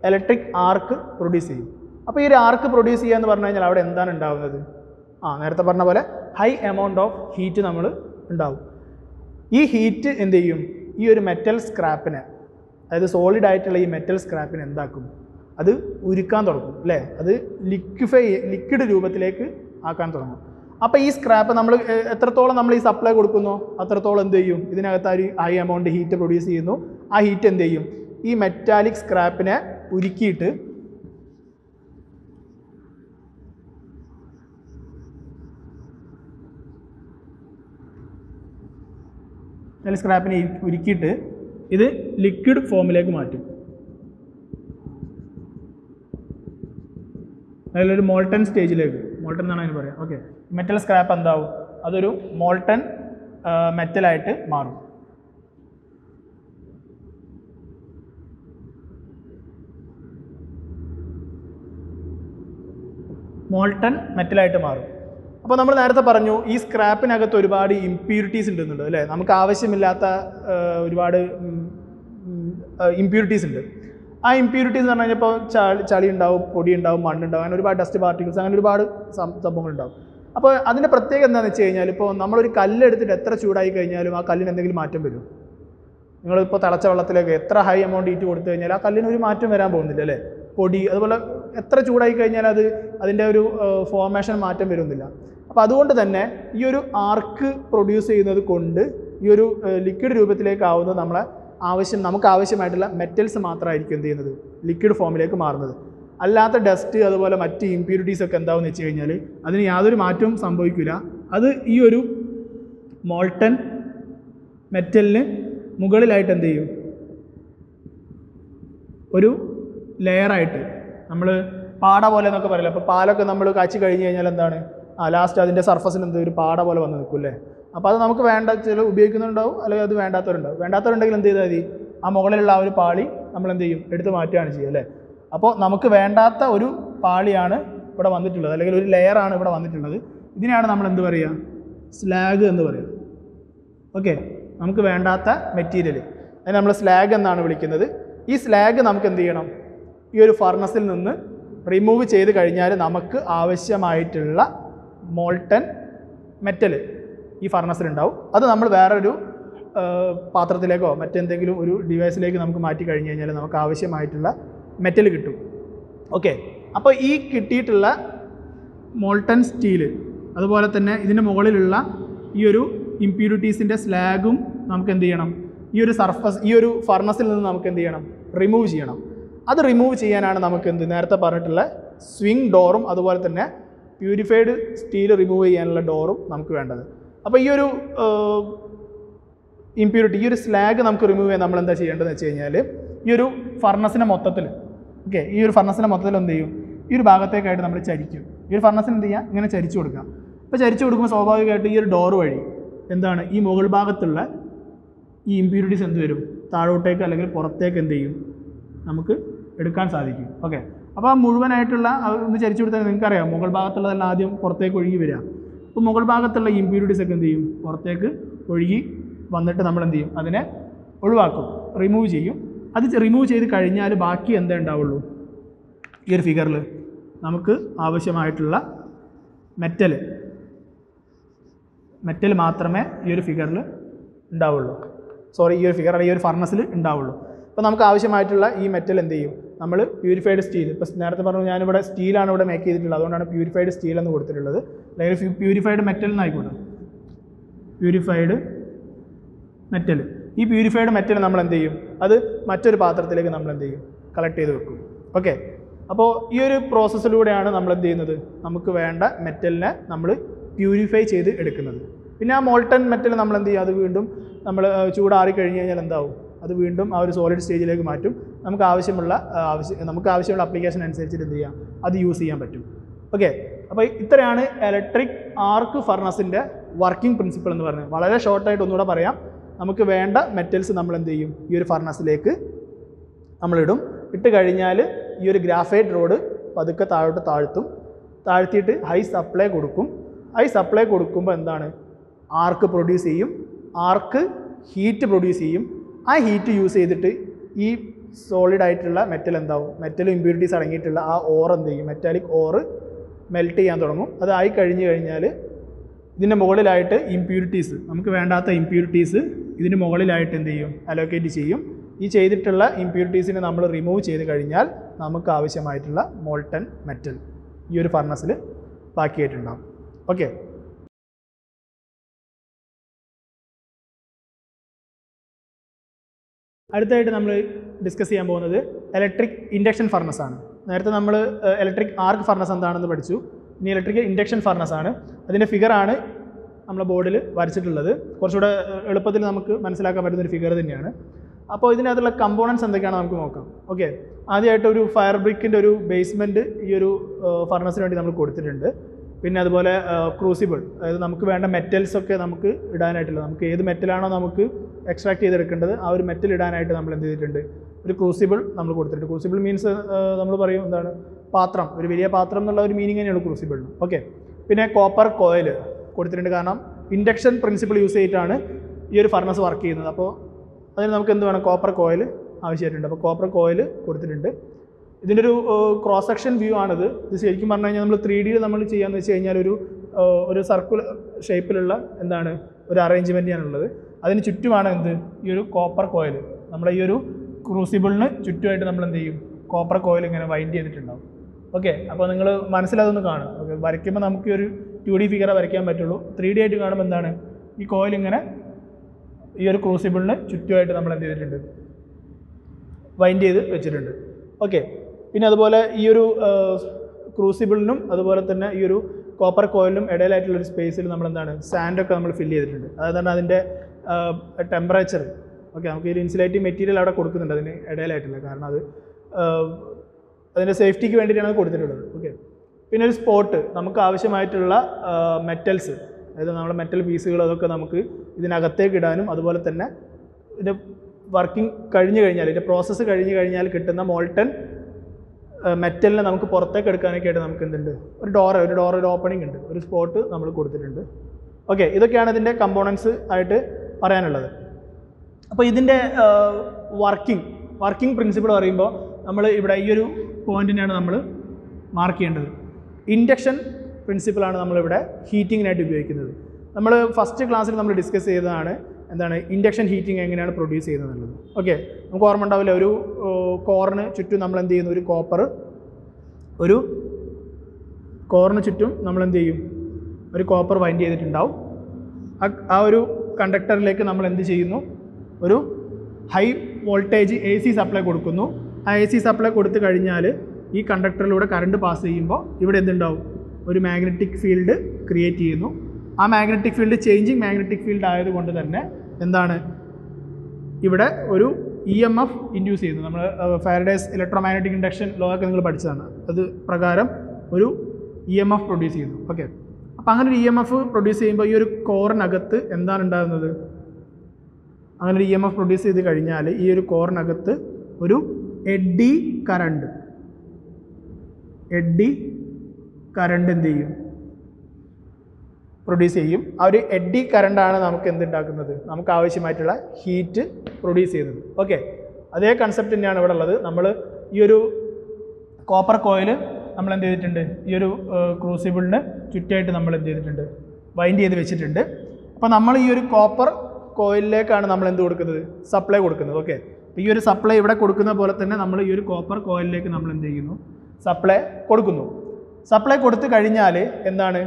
ഇലക്ട്രിക് ആർക്ക് പ്രൊഡ്യൂസ് ചെയ്യും. അപ്പോൾ ഈ ഒരു ആർക്ക് പ്രൊഡ്യൂസ് ചെയ്യുക എന്ന് പറഞ്ഞു കഴിഞ്ഞാൽ അവിടെ എന്താണ് ഉണ്ടാകുന്നത് ആ നേരത്തെ പറഞ്ഞ പോലെ ഹൈ എമൗണ്ട് ഓഫ് ഹീറ്റ് നമ്മൾ ഉണ്ടാവും. ഈ ഹീറ്റ് എന്ത് ചെയ്യും? ഈ ഒരു മെറ്റൽ സ്ക്രാപ്പിനെ അതായത് സോളിഡ് ആയിട്ടുള്ള ഈ മെറ്റൽ സ്ക്രാപ്പിനെ എന്താക്കും? അത് ഉരുക്കാൻ തുടങ്ങും അല്ലേ? അത് ലിക്വിഫൈ ലിക്വിഡ് രൂപത്തിലേക്ക് ആക്കാൻ തുടങ്ങും. അപ്പോൾ ഈ സ്ക്രാപ്പ് നമ്മൾ എത്രത്തോളം നമ്മൾ ഈ സപ്ലൈ കൊടുക്കുന്നു? അത്രത്തോളം എന്ത് ചെയ്യും? ഇതിനകത്ത് ഒരു ഹൈ എമൗണ്ട് ഹീറ്റ് പ്രൊഡ്യൂസ് ചെയ്യുന്നു. ആ ഹീറ്റ് എന്ത് ചെയ്യും? ഈ മെറ്റാലിക് സ്ക്രാപ്പിനെ ഉരുക്കിയിട്ട് മെറ്റാലിക് സ്ക്രാപ്പിനെ ഉരുക്കിയിട്ട് ഇത് ലിക്വിഡ് ഫോമിലേക്ക് മാറ്റും. അതിലൊരു മോൾട്ടൺ സ്റ്റേജിലേക്ക് മോൾട്ടൺ എന്നാണ് അതിന് പറയുക ഓക്കെ മെറ്റൽ സ്ക്രാപ്പ് എന്താവും? അതൊരു മോൾട്ടൺ മെറ്റലായിട്ട് മാറും. മോൾട്ടൺ മെറ്റലായിട്ട് മാറും. അപ്പോൾ നമ്മൾ നേരത്തെ പറഞ്ഞു ഈ സ്ക്രാപ്പിനകത്ത് ഒരുപാട് ഇമ്പ്യൂരിറ്റീസ് ഉണ്ടെന്നുണ്ട് അല്ലേ? നമുക്ക് ആവശ്യമില്ലാത്ത ഒരുപാട് ഇമ്പ്യൂരിറ്റീസ് ഉണ്ട്. ആ ഇമ്പ്യൂരിറ്റീസ് എന്ന് പറഞ്ഞു കഴിഞ്ഞാൽ ഇപ്പോൾ ചളി ചളി ഉണ്ടാവും പൊടി ഉണ്ടാവും മണ്ണുണ്ടാവും അങ്ങനെ ഒരുപാട് ഡസ്റ്റ് പാർട്ടിക്കിൾസ് അങ്ങനെ ഒരുപാട് സംഭവങ്ങൾ ഉണ്ടാവും. അപ്പോൾ അതിന്റെ പ്രത്യേകത എന്താണെന്ന് വെച്ച് കഴിഞ്ഞാൽ ഇപ്പോൾ നമ്മളൊരു കല്ലെടുത്തിട്ട് എത്ര ചൂടായി കഴിഞ്ഞാലും ആ കല്ലിന് എന്തെങ്കിലും മാറ്റം വരും. നിങ്ങളിപ്പോൾ തിളച്ച വെള്ളത്തിലേക്ക് എത്ര ഹൈ എമൗണ്ട് ഈറ്റ് കൊടുത്തു കഴിഞ്ഞാൽ ആ കല്ലിന് ഒരു മാറ്റം വരാൻ പോകുന്നില്ല അല്ലേ? പൊടി അതുപോലെ എത്ര ചൂടായി കഴിഞ്ഞാൽ അത് അതിന്റെ ഒരു ഫോർമേഷൻ മാറ്റം വരുന്നില്ല. അപ്പോൾ അതുകൊണ്ട് തന്നെ ഈ ഒരു ആർക്ക് പ്രൊഡ്യൂസ് ചെയ്യുന്നത് കൊണ്ട് ഈ ഒരു ലിക്വിഡ് രൂപത്തിലേക്ക് ആവുന്നത് നമ്മളെ ആവശ്യം നമുക്ക് ആവശ്യമായിട്ടുള്ള മെറ്റൽസ് മാത്രമായിരിക്കും എന്ത് ചെയ്യുന്നത്? ലിക്വിഡ് ഫോമിലേക്ക് മാറുന്നത്. അല്ലാത്ത ഡസ്റ്റ് അതുപോലെ മറ്റ് ഇമ്പ്യൂരിറ്റീസ് ഒക്കെ എന്താണെന്ന് വെച്ച് കഴിഞ്ഞാൽ അതിന് യാതൊരു മാറ്റവും സംഭവിക്കില്ല അത് ഈ ഒരു മോൾട്ടൻ മെറ്റലിന് മുകളിലായിട്ട് എന്ത് ചെയ്യും? ഒരു ലെയറായിട്ട് നമ്മൾ പാട പോലെ എന്നൊക്കെ പറയില്ല? അപ്പോൾ പാലൊക്കെ നമ്മൾ കാച്ചി കഴിഞ്ഞ് കഴിഞ്ഞാൽ എന്താണ്? ആ ലാസ്റ്റ് അതിന്റെ സർഫസിൽ എന്ത് ഒരു പാട പോലെ വന്ന് നിൽക്കും അല്ലേ? അപ്പോൾ അത് നമുക്ക് വേണ്ട ചില ഉപയോഗിക്കുന്നുണ്ടാവും അല്ലെങ്കിൽ അത് വേണ്ടാത്തവരുണ്ടാവും. വേണ്ടാത്തവരുണ്ടെങ്കിൽ എന്ത് ചെയ്താൽ മതി? ആ മുകളിലുള്ള ആ ഒരു പാളി നമ്മൾ എന്ത് ചെയ്യും? എടുത്ത് മാറ്റുകയാണ് ചെയ്യുക അല്ലേ? അപ്പോൾ നമുക്ക് വേണ്ടാത്ത ഒരു പാളിയാണ് ഇവിടെ വന്നിട്ടുള്ളത് അല്ലെങ്കിൽ ഒരു ലെയറാണ് ഇവിടെ വന്നിട്ടുള്ളത്. ഇതിനെയാണ് നമ്മൾ എന്ത് പറയുക? സ്ലാഗ് എന്ന് പറയുക ഓക്കെ നമുക്ക് വേണ്ടാത്ത മെറ്റീരിയൽ അതിന് നമ്മൾ സ്ലാഗ് എന്നാണ് വിളിക്കുന്നത്. ഈ സ്ലാഗ് നമുക്ക് എന്ത് ചെയ്യണം? ഈ ഒരു ഫർണസിൽ നിന്ന് റിമൂവ് ചെയ്ത് കഴിഞ്ഞാൽ നമുക്ക് ആവശ്യമായിട്ടുള്ള മോൾട്ടൻ മെറ്റൽ ഈ ഫർണസിലുണ്ടാവും അത് നമ്മൾ വേറൊരു പാത്രത്തിലേക്കോ മറ്റെന്തെങ്കിലും ഒരു ഡിവൈസിലേക്ക് നമുക്ക് മാറ്റി കഴിഞ്ഞ് കഴിഞ്ഞാൽ നമുക്ക് ആവശ്യമായിട്ടുള്ള മെറ്റൽ കിട്ടും. ഓക്കെ. അപ്പോൾ ഈ കിട്ടിയിട്ടുള്ള മോൾട്ടൻ സ്റ്റീൽ അതുപോലെ തന്നെ ഇതിന്റെ മുകളിലുള്ള ഈ ഒരു ഇമ്പ്യൂരിറ്റീസിന്റെ സ്ലാഗും നമുക്ക് എന്ത് ചെയ്യണം? ഈ ഒരു സർഫസ് ഈ ഒരു ഫർണസിൽ നിന്ന് നമുക്ക് എന്ത് ചെയ്യണം? റിമൂവ് ചെയ്യണം. അത് റിമൂവ് ചെയ്യാനാണ് നമുക്ക് എന്ത് നേരത്തെ പറഞ്ഞിട്ടുള്ള സ്വിങ് ഡോറും അതുപോലെ തന്നെ പ്യൂരിഫൈഡ് സ്റ്റീൽ റിമൂവ് ചെയ്യാനുള്ള ഡോറും നമുക്ക് വേണ്ടത്. അപ്പോൾ ഈ ഒരു ഇമ്പ്യൂരിറ്റി ഈ ഒരു സ്ലാഗ് നമുക്ക് റിമൂവ് ചെയ്യാൻ നമ്മൾ എന്താ ചെയ്യേണ്ടതെന്ന് വെച്ച് കഴിഞ്ഞാൽ ഈ ഒരു ഫർണസിന്റെ മൊത്തത്തിൽ ഓക്കെ ഈ ഒരു ഫർണസിന്റെ മൊത്തത്തിൽ എന്ത് ചെയ്യും? ഈ ഒരു ഭാഗത്തേക്കായിട്ട് നമ്മൾ ചരിക്കും. ഈ ഒരു ഫർണസിന് എന്ത് ചെയ്യുക ഇങ്ങനെ ചരിച്ചു കൊടുക്കാം. അപ്പോൾ ചരിച്ചു കൊടുക്കുമ്പോൾ സ്വാഭാവികമായിട്ട് ഈ ഒരു ഡോർ വഴി എന്താണ്? ഈ മുകൾ ഭാഗത്തുള്ള ഈ ഇമ്പ്യൂരിറ്റീസ് എന്ത് വരും? താഴോട്ടേക്ക് അല്ലെങ്കിൽ പുറത്തേക്ക് എന്ത് ചെയ്യും? നമുക്ക് എടുക്കാൻ സാധിക്കും. ഓക്കെ അപ്പോൾ മുഴുവനായിട്ടുള്ള ഒന്ന് ചരിച്ചു കൊടുത്താൽ നിങ്ങൾക്കറിയാം മുകൾ ഭാഗത്തുള്ളതെല്ലാം ആദ്യം പുറത്തേക്ക് ഒഴുകി വരിക. അപ്പോൾ മുകൾ ഭാഗത്തുള്ള ഇമ്പ്യൂരിറ്റീസ് ഒക്കെ എന്ത് ചെയ്യും? പുറത്തേക്ക് ഒഴുകി വന്നിട്ട് നമ്മൾ എന്ത് ചെയ്യും? അതിനെ ഒഴിവാക്കും. റിമൂവ് ചെയ്യും. അത് റിമൂവ് ചെയ്ത് കഴിഞ്ഞാൽ ബാക്കി എന്തേ ഉണ്ടാവുള്ളൂ? ഈ ഒരു ഫിഗറിൽ നമുക്ക് ആവശ്യമായിട്ടുള്ള മെറ്റൽ മെറ്റൽ മാത്രമേ ഈ ഒരു ഫിഗറിൽ ഉണ്ടാവുള്ളൂ. സോറി ഈ ഒരു ഫിഗർ ഈ ഒരു ഫർണസിൽ ഉണ്ടാവുള്ളൂ. അപ്പോൾ നമുക്ക് ആവശ്യമായിട്ടുള്ള ഈ മെറ്റൽ എന്ത് ചെയ്യും? നമ്മൾ പ്യൂരിഫൈഡ് സ്റ്റീൽ ഇപ്പോൾ നേരത്തെ പറഞ്ഞു ഞാനിവിടെ സ്റ്റീലാണ് ഇവിടെ മേക്ക് ചെയ്തിട്ടുള്ളത്. അതുകൊണ്ടാണ് പ്യൂരിഫൈഡ് സ്റ്റീൽ എന്ന് കൊടുത്തിട്ടുള്ളത്. അല്ലെങ്കിൽ പ്യൂരിഫൈഡ് മെറ്റൽ എന്നായിക്കോട്ടെ പ്യൂരിഫൈഡ് മെറ്റൽ ഈ പ്യൂരിഫൈഡ് മെറ്റൽ നമ്മൾ എന്ത് ചെയ്യും? അത് മറ്റൊരു പാത്രത്തിലേക്ക് നമ്മൾ എന്ത് ചെയ്യും? കളക്ട് ചെയ്ത് വെക്കും. ഓക്കെ അപ്പോൾ ഈ ഒരു പ്രോസസ്സിലൂടെയാണ് നമ്മൾ എന്ത് ചെയ്യുന്നത്? നമുക്ക് വേണ്ട മെറ്റലിനെ നമ്മൾ പ്യൂരിഫൈ ചെയ്ത് എടുക്കുന്നത്. പിന്നെ ആ മോൾട്ടൺ മെറ്റൽ നമ്മൾ എന്ത് ചെയ്യും അത് വീണ്ടും നമ്മൾ ചൂടാറി കഴിഞ്ഞ് കഴിഞ്ഞാൽ എന്താവും? അത് വീണ്ടും ആ ഒരു സോളിഡ് സ്റ്റേജിലേക്ക് മാറ്റും. നമുക്ക് ആവശ്യമുള്ള ആവശ്യം നമുക്ക് ആവശ്യമുള്ള അപ്ലിക്കേഷൻ അനുസരിച്ചിട്ട് എന്ത് ചെയ്യാം? അത് യൂസ് ചെയ്യാൻ പറ്റും. ഓക്കെ അപ്പോൾ ഇത്രയാണ് ഇലക്ട്രിക് ആർക്ക് ഫർണസിന്റെ വർക്കിംഗ് പ്രിൻസിപ്പിൾ എന്ന് പറയുന്നത്. വളരെ ഷോർട്ടായിട്ട് ഒന്നുകൂടെ പറയാം. നമുക്ക് വേണ്ട മെറ്റൽസ് നമ്മൾ എന്ത് ചെയ്യും? ഈ ഒരു ഫർണസിലേക്ക് നമ്മളിടും. ഇട്ട് കഴിഞ്ഞാൽ ഈ ഒരു ഗ്രാഫൈറ്റ് റോഡ് പതുക്കെ താഴോട്ട് താഴ്ത്തും. താഴ്ത്തിയിട്ട് ഹൈ സപ്ലൈ കൊടുക്കും. ഹൈ സപ്ലൈ കൊടുക്കുമ്പോൾ എന്താണ്? ആർക്ക് പ്രൊഡ്യൂസ് ചെയ്യും. ആർക്ക് ഹീറ്റ് പ്രൊഡ്യൂസ് ചെയ്യും. ആ ഹീറ്റ് യൂസ് ചെയ്തിട്ട് ഈ സോളിഡ് ആയിട്ടുള്ള മെറ്റൽ എന്താവും? മെറ്റൽ ഇമ്പ്യൂരിറ്റീസ് അടങ്ങിയിട്ടുള്ള ആ ഓർ എന്ത് ചെയ്യും? മെറ്റാലിക് ഓറ് മെൽറ്റ് ചെയ്യാൻ തുടങ്ങും. അത് ആയി കഴിഞ്ഞ് കഴിഞ്ഞാൽ ഇതിന്റെ മുകളിലായിട്ട് ഇമ്പ്യൂരിറ്റീസ് നമുക്ക് വേണ്ടാത്ത ഇമ്പ്യൂരിറ്റീസ് ഇതിന് മുകളിലായിട്ട് എന്ത് ചെയ്യും? അലോക്കേറ്റ് ചെയ്യും. ഈ ചെയ്തിട്ടുള്ള ഇമ്പ്യൂരിറ്റീസിനെ നമ്മൾ റിമൂവ് ചെയ്ത് കഴിഞ്ഞാൽ നമുക്ക് ആവശ്യമായിട്ടുള്ള മോൾട്ടൺ മെറ്റൽ ഈ ഒരു ഫർണസിൽ ബാക്കിയായിട്ടുണ്ടാകും ഓക്കെ അടുത്തായിട്ട് നമ്മൾ ഡിസ്കസ് ചെയ്യാൻ പോകുന്നത് ഇലക്ട്രിക് ഇൻഡക്ഷൻ ഫർണസ് ആണ്. നേരത്തെ നമ്മൾ ഇലക്ട്രിക് ആർക്ക് ഫർണസ് എന്താണെന്ന് പഠിച്ചു. ഇനി ഇലക്ട്രിക് ഇൻഡക്ഷൻ ഫർണസ് ആണ്. അതിന്റെ ഫിഗറാണ് നമ്മളെ ബോർഡിൽ വരച്ചിട്ടുള്ളത്. കുറച്ചുകൂടെ എളുപ്പത്തിൽ നമുക്ക് മനസ്സിലാക്കാൻ പറ്റുന്ന ഒരു ഫിഗർ തന്നെയാണ്. അപ്പോൾ ഇതിനകത്തുള്ള കമ്പോണൻസ് എന്തൊക്കെയാണ് നമുക്ക് നോക്കാം. ഓക്കെ ആദ്യമായിട്ട് ഒരു ഫയർ ബ്രിക്കിന്റെ ഒരു ബേസ്മെന്റ് ഈ ഒരു ഫർണസിന് വേണ്ടി നമ്മൾ കൊടുത്തിട്ടുണ്ട്. പിന്നെ അതുപോലെ ക്രൂസിബിൾ അതായത് നമുക്ക് വേണ്ട മെറ്റൽസ് ഒക്കെ നമുക്ക് ഇടാനായിട്ടുള്ള നമുക്ക് ഏത് മെറ്റലാണോ നമുക്ക് എക്സ്ട്രാക്ട് ചെയ്തെടുക്കേണ്ടത് ആ ഒരു മെറ്റൽ ഇടാനായിട്ട് നമ്മൾ എന്ത് ചെയ്തിട്ടുണ്ട്? ഒരു ക്രൂസിബിൾ നമ്മൾ കൊടുത്തിട്ടുണ്ട്. ക്രൂസിബിൾ മീൻസ് നമ്മൾ പറയും എന്താണ്? പാത്രം. ഒരു വലിയ പാത്രം എന്നുള്ള ഒരു മീനിങ് തന്നെയാണ് ക്രൂസിബിളിന് ഓക്കെ പിന്നെ കോപ്പർ കോയിൽ കൊടുത്തിട്ടുണ്ട്. കാരണം ഇൻഡക്ഷൻ പ്രിൻസിപ്പിൾ യൂസ് ചെയ്തിട്ടാണ് ഈ ഒരു ഫർണസ് വർക്ക് ചെയ്യുന്നത്. അപ്പോൾ അതിന് നമുക്ക് എന്ത് വേണം? കോപ്പർ കോയിൽ ആവശ്യമായിട്ടുണ്ട്. അപ്പോൾ കോപ്പർ കോയിൽ കൊടുത്തിട്ടുണ്ട്. ഇതിന്റെ ഒരു ക്രോസ് സെക്ഷൻ വ്യൂ ആണിത്. ഇത് ശരിക്കും പറഞ്ഞു കഴിഞ്ഞാൽ നമ്മൾ ത്രീ ഡിയിൽ നമ്മൾ ചെയ്യാന്ന് വെച്ച് കഴിഞ്ഞാൽ ഒരു ഒരു സർക്കുലർ ഷേപ്പിലുള്ള എന്താണ് ഒരു അറേഞ്ച്മെന്റാണുള്ളത് അതിന് ചുറ്റുമാണ് എന്ത്? ഈ ഒരു കോപ്പർ കോയിൽ നമ്മളെ ഈ ഒരു ക്രൂസിബിളിന് ചുറ്റുമായിട്ട് നമ്മൾ എന്ത് ചെയ്യും? കോപ്പർ കോയിൽ ഇങ്ങനെ വൈൻഡ് ചെയ്തിട്ടുണ്ടാവും. ഓക്കെ അപ്പോൾ നിങ്ങൾ മനസ്സിലതൊന്ന് കാണും ഓക്കെ വരയ്ക്കുമ്പോൾ നമുക്ക് ഒരു ടു ഡി ഫിഗറെ വരയ്ക്കാൻ പറ്റുള്ളൂ. ത്രീ ഡി ആയിട്ട് കാണുമ്പോൾ എന്താണ്? ഈ കോയിൽ ഇങ്ങനെ ഈ ഒരു ക്രൂസിബിളിന് ചുറ്റുമായിട്ട് നമ്മൾ എന്ത് ചെയ്തിട്ടുണ്ട്? വൈൻഡ് ചെയ്ത് വെച്ചിട്ടുണ്ട്. ഓക്കെ പിന്നെ അതുപോലെ ഈ ഒരു ക്രൂസിബിളിനും അതുപോലെ തന്നെ ഈ ഒരു കോപ്പർ കോയിലിനും ഇടയിലായിട്ടുള്ളൊരു സ്പേസിൽ നമ്മൾ എന്താണ് സാൻഡൊക്കെ നമ്മൾ ഫില്ല് ചെയ്തിട്ടുണ്ട്. അതാണ് അതിന്റെ ടെമ്പറേച്ചർ. ഓക്കെ നമുക്ക് ഈ ഇൻസുലേറ്റിംഗ് മെറ്റീരിയൽ അവിടെ കൊടുക്കുന്നുണ്ട് അതിന് ഇടയിലായിട്ടില്ല കാരണം അത് അതിന്റെ സേഫ്റ്റിക്ക് വേണ്ടിയിട്ടാണ് അത് കൊടുത്തിട്ടുള്ളത്. ഓക്കെ. പിന്നെ ഒരു സ്പോട്ട് നമുക്ക് ആവശ്യമായിട്ടുള്ള മെറ്റൽസ്. അതായത് നമ്മുടെ മെറ്റൽ പീസുകൾ അതൊക്കെ നമുക്ക് ഇതിനകത്തേക്ക് ഇടാനും അതുപോലെ തന്നെ ഇതിന്റെ വർക്കിംഗ് കഴിഞ്ഞ് കഴിഞ്ഞാൽ ഇതിന്റെ പ്രോസസ്സ് കഴിഞ്ഞ് കഴിഞ്ഞാൽ കിട്ടുന്ന മോൾട്ടൺ മെറ്റലിനെ നമുക്ക് പുറത്തേക്ക് എടുക്കാനൊക്കെ ആയിട്ട് നമുക്ക് എന്തുണ്ട്? ഒരു ഡോറ് ഒരു ഡോർ ഒരു ഓപ്പണിംഗ് ഉണ്ട്. ഒരു സ്പോട്ട് നമ്മൾ കൊടുത്തിട്ടുണ്ട്. ഓക്കെ ഇതൊക്കെയാണ് ഇതിന്റെ കമ്പോണൻസ് ആയിട്ട് പറയാനുള്ളത്. അപ്പോൾ ഇതിന്റെ വർക്കിംഗ് വർക്കിംഗ് പ്രിൻസിപ്പിൾ പറയുമ്പോൾ നമ്മൾ ഇവിടെ ഈ ഒരു പോയിന്റിനാണ് നമ്മൾ മാർക്ക് ചെയ്യേണ്ടത്. ഇൻഡക്ഷൻ പ്രിൻസിപ്പിളാണ് നമ്മളിവിടെ ഹീറ്റിങ്ങിനായിട്ട് ഉപയോഗിക്കുന്നത്. നമ്മൾ ഫസ്റ്റ് ക്ലാസ്സിൽ നമ്മൾ ഡിസ്കസ് ചെയ്തതാണ് എന്താണ് ഇൻഡക്ഷൻ ഹീറ്റിംഗ് എങ്ങനെയാണ് പ്രൊഡ്യൂസ് ചെയ്യുന്നത് എന്നുള്ളത്. ഓക്കെ നമുക്ക് ഓർമ്മ ഉണ്ടാവില്ല ഒരു കോറിന് ചുറ്റും നമ്മൾ എന്ത് ചെയ്യുന്നു? ഒരു കോപ്പർ ഒരു കോറിന് ചുറ്റും നമ്മൾ എന്ത് ചെയ്യും? ഒരു കോപ്പർ വൈൻഡ് ചെയ്തിട്ടുണ്ടാവും. ആ- ഒരു കണ്ടക്ടറിലേക്ക് നമ്മൾ എന്ത് ചെയ്യുന്നു? ഒരു high voltage A C supply കൊടുക്കുന്നു. ആ എ സി സപ്ലൈ കൊടുത്തു കഴിഞ്ഞാൽ ഈ കണ്ടക്ടറിലൂടെ കറണ്ട് പാസ് ചെയ്യുമ്പോൾ ഇവിടെ എന്തുണ്ടാവും? ഒരു മാഗ്നറ്റിക് ഫീൽഡ് ക്രിയേറ്റ് ചെയ്യുന്നു. ആ magnetic field changing magnetic field ആയതുകൊണ്ട് തന്നെ എന്താണ്? ഇവിടെ ഒരു ഇ എം എഫ് ഇൻഡ്യൂസ് ചെയ്യുന്നു. നമ്മൾ Faraday's electromagnetic induction law ഒക്കെ നിങ്ങൾ പഠിച്ചതാണ്. അത് പ്രകാരം ഒരു ഇ എം എഫ് പ്രൊഡ്യൂസ് ചെയ്യുന്നു. ഓക്കെ അപ്പോൾ അങ്ങനെ ഒരു ഇ എം എഫ് പ്രൊഡ്യൂസ് ചെയ്യുമ്പോൾ ഈ ഒരു കോറിനകത്ത് എന്താണ് ഉണ്ടാകുന്നത്? അങ്ങനെ ഒരു ഇ എം എഫ് പ്രൊഡ്യൂസ് ചെയ്ത് കഴിഞ്ഞാൽ ഈ ഒരു കോറിനകത്ത് ഒരു എഡ്ഡി കറണ്ട് എഡ്ഡി കറണ്ട് എന്ത് ചെയ്യും? പ്രൊഡ്യൂസ് ചെയ്യും. ആ ഒരു എഡ്ഡി കറണ്ടാണ് നമുക്ക് എന്തുണ്ടാക്കുന്നത്? നമുക്ക് ആവശ്യമായിട്ടുള്ള ഹീറ്റ് പ്രൊഡ്യൂസ് ചെയ്യുന്നത്. ഓക്കെ അതേ കൺസെപ്റ്റ് തന്നെയാണ് ഇവിടെ ഉള്ളത്. നമ്മൾ ഈ ഒരു കോപ്പർ കോയിൽ നമ്മൾ എന്ത് ചെയ്തിട്ടുണ്ട്? ഈ ഒരു ക്രൂസിബിളിന് ചുറ്റായിട്ട് നമ്മൾ എന്ത് ചെയ്തിട്ടുണ്ട്? വൈൻഡ് ചെയ്ത് വെച്ചിട്ടുണ്ട്. അപ്പോൾ നമ്മൾ ഈ ഒരു കോപ്പർ കോയിലിലേക്കാണ് നമ്മൾ എന്ത് കൊടുക്കുന്നത്? സപ്ലൈ കൊടുക്കുന്നത്. ഓക്കെ ഈ ഒരു സപ്ലൈ ഇവിടെ കൊടുക്കുന്ന പോലെ തന്നെ നമ്മൾ ഈ ഒരു കോപ്പർ കോയിലിലേക്ക് നമ്മൾ എന്ത് ചെയ്യുന്നു? സപ്ലൈ കൊടുക്കുന്നു. സപ്ലൈ കൊടുത്തു കഴിഞ്ഞാൽ എന്താണ്?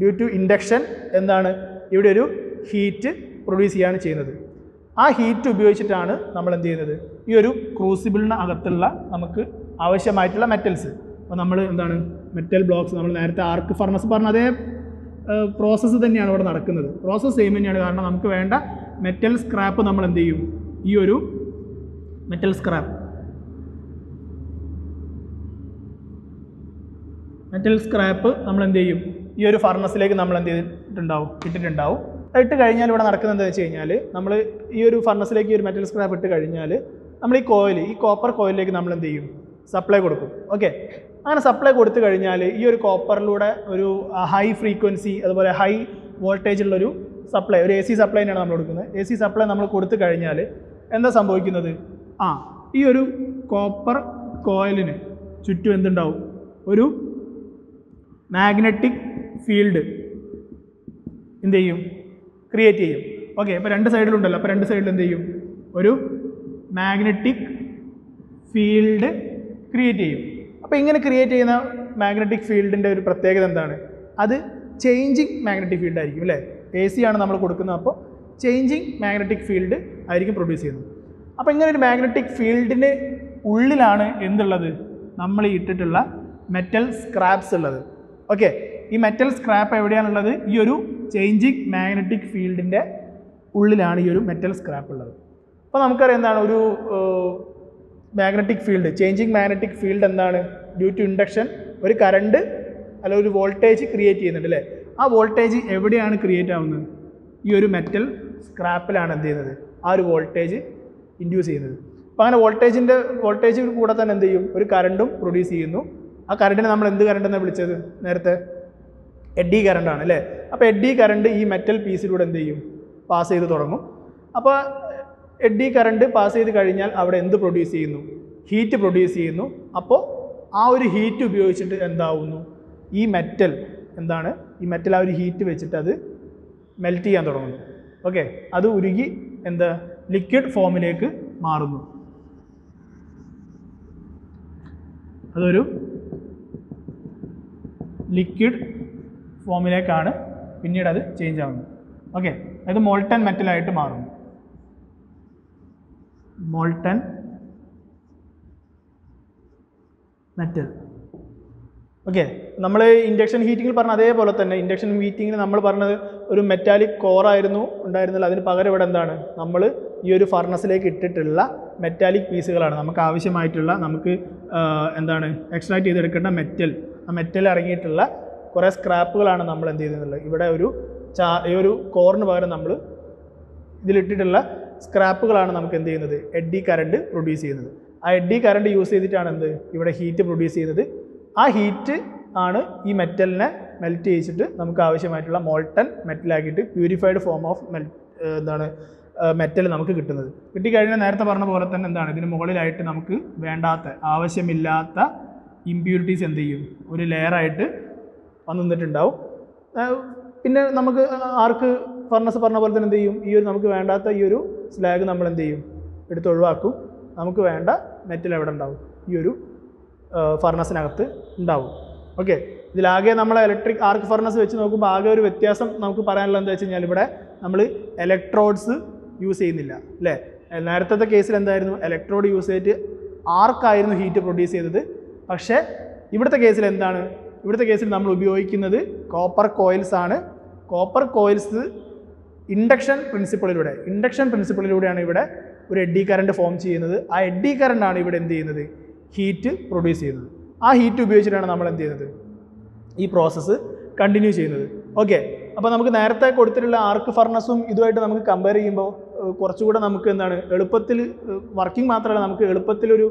ഡ്യൂ ടു ഇൻഡക്ഷൻ എന്താണ് ഇവിടെ ഒരു ഹീറ്റ് പ്രൊഡ്യൂസ് ചെയ്യാണ് ചെയ്യുന്നത്. ആ ഹീറ്റ് ഉപയോഗിച്ചിട്ടാണ് നമ്മൾ എന്ത് ചെയ്യുന്നത്? ഈ ഒരു ക്രൂസിബിളിന് അകത്തുള്ള നമുക്ക് ആവശ്യമായിട്ടുള്ള മെറ്റൽസ് അപ്പോൾ നമ്മൾ എന്താണ്? മെറ്റൽ ബ്ലോക്സ് നമ്മൾ നേരത്തെ ആർക്ക് ഫർണസ് പറഞ്ഞ അതേ പ്രോസസ്സ് തന്നെയാണ് ഇവിടെ നടക്കുന്നത്. പ്രോസസ്സ് സെയിം തന്നെയാണ്. കാരണം നമുക്ക് വേണ്ട മെറ്റൽ സ്ക്രാപ്പ് നമ്മൾ എന്ത് ചെയ്യും? ഈ ഒരു മെറ്റൽ സ്ക്രാപ്പ് മെറ്റൽ സ്ക്രാപ്പ് നമ്മൾ എന്ത് ചെയ്യും? ഈ ഒരു ഫർണസിലേക്ക് നമ്മൾ എന്ത് ചെയ്തിട്ടുണ്ടാവും? ഇട്ടിട്ടുണ്ടാവും. ഇട്ട് കഴിഞ്ഞാൽ ഇവിടെ നടക്കുന്നത് എന്താ വെച്ച് കഴിഞ്ഞാൽ നമ്മൾ ഈ ഒരു ഫർണസിലേക്ക് ഈ ഒരു മെറ്റൽ സ്ക്രാപ്പ് ഇട്ട് കഴിഞ്ഞാൽ നമ്മൾ ഈ കോയിൽ ഈ കോപ്പർ കോയിലിലേക്ക് നമ്മൾ എന്ത് ചെയ്യും? സപ്ലൈ കൊടുക്കും. ഓക്കെ അങ്ങനെ സപ്ലൈ കൊടുത്തു കഴിഞ്ഞാൽ ഈ ഒരു കോപ്പറിലൂടെ ഒരു ഹൈ ഫ്രീക്വൻസി അതുപോലെ ഹൈ വോൾട്ടേജ് ഉള്ളൊരു സപ്ലൈ ഒരു എ സി സപ്ലൈ തന്നെയാണ് നമ്മൾ കൊടുക്കുന്നത്. എ സി സപ്ലൈ നമ്മൾ കൊടുത്തു കഴിഞ്ഞാൽ എന്താ സംഭവിക്കുന്നത്? ആ ഈ ഒരു കോപ്പർ കോയിലിന് ചുറ്റും എന്തുണ്ടാവും? ഒരു മാഗ്നറ്റിക് ഫീൽഡ് എന്ത് ചെയ്യും? ക്രിയേറ്റ് ചെയ്യും. ഓക്കെ അപ്പോൾ രണ്ട് സൈഡിലുണ്ടല്ലോ അപ്പോൾ രണ്ട് സൈഡിൽ എന്ത് ചെയ്യും? ഒരു മാഗ്നറ്റിക് ഫീൽഡ് ക്രിയേറ്റ് ചെയ്യും. അപ്പോൾ ഇങ്ങനെ ക്രിയേറ്റ് ചെയ്യുന്ന മാഗ്നറ്റിക് ഫീൽഡിന്റെ ഒരു പ്രത്യേകത എന്താണ്? അത് ചേഞ്ചിങ് മാഗ്നറ്റിക് ഫീൽഡ് ആയിരിക്കും അല്ലേ? എ സി ആണ് നമ്മൾ കൊടുക്കുന്നത് അപ്പോൾ ചേഞ്ചിങ് മാഗ്നറ്റിക് ഫീൽഡ് ആയിരിക്കും പ്രൊഡ്യൂസ് ചെയ്യുന്നത്. അപ്പോൾ ഇങ്ങനെ ഒരു മാഗ്നറ്റിക് ഫീൽഡിന്റെ ഉള്ളിലാണ് എന്തുള്ളത്? നമ്മൾ ഇട്ടിട്ടുള്ള മെറ്റൽ സ്ക്രാപ്സ് ഉള്ളത്. ഓക്കെ ഈ മെറ്റൽ സ്ക്രാപ്പ് എവിടെയാണുള്ളത്? ഈ ഒരു ചേഞ്ചിങ് മാഗ്നറ്റിക് ഫീൽഡിന്റെ ഉള്ളിലാണ് ഈ ഒരു മെറ്റൽ സ്ക്രാപ്പ് ഉള്ളത്. അപ്പോൾ നമുക്കറിയാം എന്താണ്? ഒരു magnetic field changing magnetic field എന്താണ്? ഡ്യൂ ടു ഇൻഡക്ഷൻ ഒരു കറണ്ട് അല്ല ഒരു വോൾട്ടേജ് ക്രിയേറ്റ് ചെയ്യുന്നുണ്ട് അല്ലേ? ആ വോൾട്ടേജ് എവിടെയാണ് ക്രിയേറ്റ് ആവുന്നത്? ഈ ഒരു മെറ്റൽ സ്ക്രാപ്പിലാണ് എന്ത് ചെയ്യുന്നത്? ആ ഒരു വോൾട്ടേജ് ഇൻഡ്യൂസ് ചെയ്യുന്നത്. അപ്പോൾ അങ്ങനെ വോൾട്ടേജിന്റെ വോൾട്ടേജ് കൂടെ തന്നെ എന്ത് ചെയ്യും? ഒരു കറണ്ടും പ്രൊഡ്യൂസ് ചെയ്യുന്നു. ആ കറണ്ടിനെ നമ്മൾ എന്ത് കറണ്ട് എന്നാണ് വിളിച്ചത്? നേരത്തെ എഡ്ഡി കറണ്ടാണ് അല്ലേ? അപ്പോൾ എഡ്ഡി കറണ്ട് ഈ മെറ്റൽ പീസിലൂടെ എന്ത് ചെയ്യും? പാസ് ചെയ്ത് തുടങ്ങും. അപ്പോൾ എഡ്ഡി കറണ്ട് പാസ് ചെയ്ത് കഴിഞ്ഞാൽ അവിടെ എന്ത് പ്രൊഡ്യൂസ് ചെയ്യുന്നു? ഹീറ്റ് പ്രൊഡ്യൂസ് ചെയ്യുന്നു. അപ്പോൾ ആ ഒരു ഹീറ്റ് ഉപയോഗിച്ചിട്ട് എന്താവുന്നു? ഈ മെറ്റൽ എന്താണ്? ഈ മെറ്റൽ ആ ഒരു ഹീറ്റ് വെച്ചിട്ട് അത് മെൽറ്റ് ചെയ്യാൻ തുടങ്ങുന്നു. ഓക്കെ അത് ഉരുകി എന്താ? ലിക്വിഡ് ഫോമിലേക്ക് മാറുന്നു. അതൊരു ലിക്വിഡ് ഫോമിലേക്കാണ് പിന്നീട് അത് ചേഞ്ച് ആവുന്നത്. ഓക്കെ അത് മോൾട്ടൺ മെറ്റലായിട്ട് മാറുന്നു. Molten metal. ഓക്കെ നമ്മൾ ഇൻഡക്ഷൻ ഹീറ്റിങ്ങിൽ പറഞ്ഞ അതേപോലെ തന്നെ ഇൻഡക്ഷൻ ഹീറ്റിങ്ങിന് നമ്മൾ പറഞ്ഞത് ഒരു മെറ്റാലിക് കോറായിരുന്നു ഉണ്ടായിരുന്നില്ല അതിന് പകരം ഇവിടെ എന്താണ്? നമ്മൾ ഈ ഒരു ഫർണസിലേക്ക് ഇട്ടിട്ടുള്ള മെറ്റാലിക് പീസുകളാണ് നമുക്ക് ആവശ്യമായിട്ടുള്ള നമുക്ക് എന്താണ് എക്സ്ട്രാക്ട് ചെയ്തെടുക്കേണ്ട മെറ്റൽ ആ മെറ്റൽ അടങ്ങിയിട്ടുള്ള കുറേ സ്ക്രാപ്പുകളാണ് നമ്മൾ എന്ത് ചെയ്യുന്നത് ഇവിടെ ഒരു ചാ ഈ ഒരു കോറിന് പകരം നമ്മൾ ഇതിലിട്ടിട്ടുള്ള സ്ക്രാപ്പുകളാണ് നമുക്ക് എന്ത് ചെയ്യുന്നത്? എഡ്ഡി കറണ്ട് പ്രൊഡ്യൂസ് ചെയ്യുന്നത്. ആ എഡ്ഡി കറണ്ട് യൂസ് ചെയ്തിട്ടാണ് എന്ത്? ഇവിടെ ഹീറ്റ് പ്രൊഡ്യൂസ് ചെയ്യുന്നത്. ആ ഹീറ്റ് ആണ് ഈ മെറ്റലിനെ മെൽറ്റ് ചെയ്യിച്ചിട്ട് നമുക്ക് ആവശ്യമായിട്ടുള്ള മോൾട്ടൺ മെറ്റലാക്കിയിട്ട് പ്യൂരിഫൈഡ് ഫോം ഓഫ് മെൽ എന്താണ് മെറ്റൽ നമുക്ക് കിട്ടുന്നത്. കിട്ടിക്കഴിഞ്ഞാൽ നേരത്തെ പറഞ്ഞ പോലെ തന്നെ എന്താണ്? ഇതിന് മുകളിലായിട്ട് നമുക്ക് വേണ്ടാത്ത ആവശ്യമില്ലാത്ത ഇമ്പ്യൂരിറ്റീസ് എന്ത് ചെയ്യും? ഒരു ലെയറായിട്ട് വന്നു നിന്നിട്ടുണ്ടാവും. പിന്നെ നമുക്ക് ആർക്ക് ഫർണസ് പറഞ്ഞ പോലെ തന്നെ എന്ത് ചെയ്യും? ഈ ഒരു നമുക്ക് വേണ്ടാത്ത ഈ ഒരു സ്ലാഗ് നമ്മൾ എന്ത് ചെയ്യും? എടുത്ത് ഒഴിവാക്കും. നമുക്ക് വേണ്ട മെറ്റൽ എവിടെ ഉണ്ടാവും. ഈ ഒരു ഫർണസിനകത്ത് ഉണ്ടാവും. ഓക്കെ ഇതിലാകെ നമ്മൾ ഇലക്ട്രിക് ആർക്ക് ഫർണസ് വെച്ച് നോക്കുമ്പോൾ ആകെ ഒരു വ്യത്യാസം നമുക്ക് പറയാനുള്ളത് എന്താ വെച്ച് കഴിഞ്ഞാൽ ഇവിടെ നമ്മൾ ഇലക്ട്രോഡ്സ് യൂസ് ചെയ്യുന്നില്ല. അല്ലേ? നേരത്തെ കേസിൽ എന്തായിരുന്നു? ഇലക്ട്രോഡ് യൂസ് ചെയ്തിട്ട് ആർക്കായിരുന്നു ഹീറ്റ് പ്രൊഡ്യൂസ് ചെയ്തത്? പക്ഷേ ഇവിടുത്തെ കേസിൽ എന്താണ്? ഇവിടുത്തെ കേസിൽ നമ്മൾ ഉപയോഗിക്കുന്നത് കോപ്പർ കോയിൽസ് ആണ്. കോപ്പർ കോയിൽസ് ഇൻഡക്ഷൻ പ്രിൻസിപ്പിളിലൂടെ ഇൻഡക്ഷൻ പ്രിൻസിപ്പിളിലൂടെയാണ് ഇവിടെ ഒരു എഡ്ഡി കറണ്ട് ഫോം ചെയ്യുന്നത്. ആ എഡ്ഡി കറണ്ടാണ് ഇവിടെ എന്ത് ചെയ്യുന്നത്? ഹീറ്റ് പ്രൊഡ്യൂസ് ചെയ്യുന്നത്. ആ ഹീറ്റ് ഉപയോഗിച്ചിട്ടാണ് നമ്മൾ എന്ത് ചെയ്യുന്നത്? ഈ പ്രോസസ്സ് കണ്ടിന്യൂ ചെയ്യുന്നത്. ഓക്കെ അപ്പോൾ നമുക്ക് നേരത്തെ കൊടുത്തിട്ടുള്ള ആർക്ക് ഫർണസും ഇതുമായിട്ട് നമുക്ക് കമ്പയർ ചെയ്യുമ്പോൾ കുറച്ചുകൂടെ നമുക്ക് എന്താണ് എളുപ്പത്തിൽ വർക്കിംഗ് മാത്രമല്ല നമുക്ക് എളുപ്പത്തിലൊരു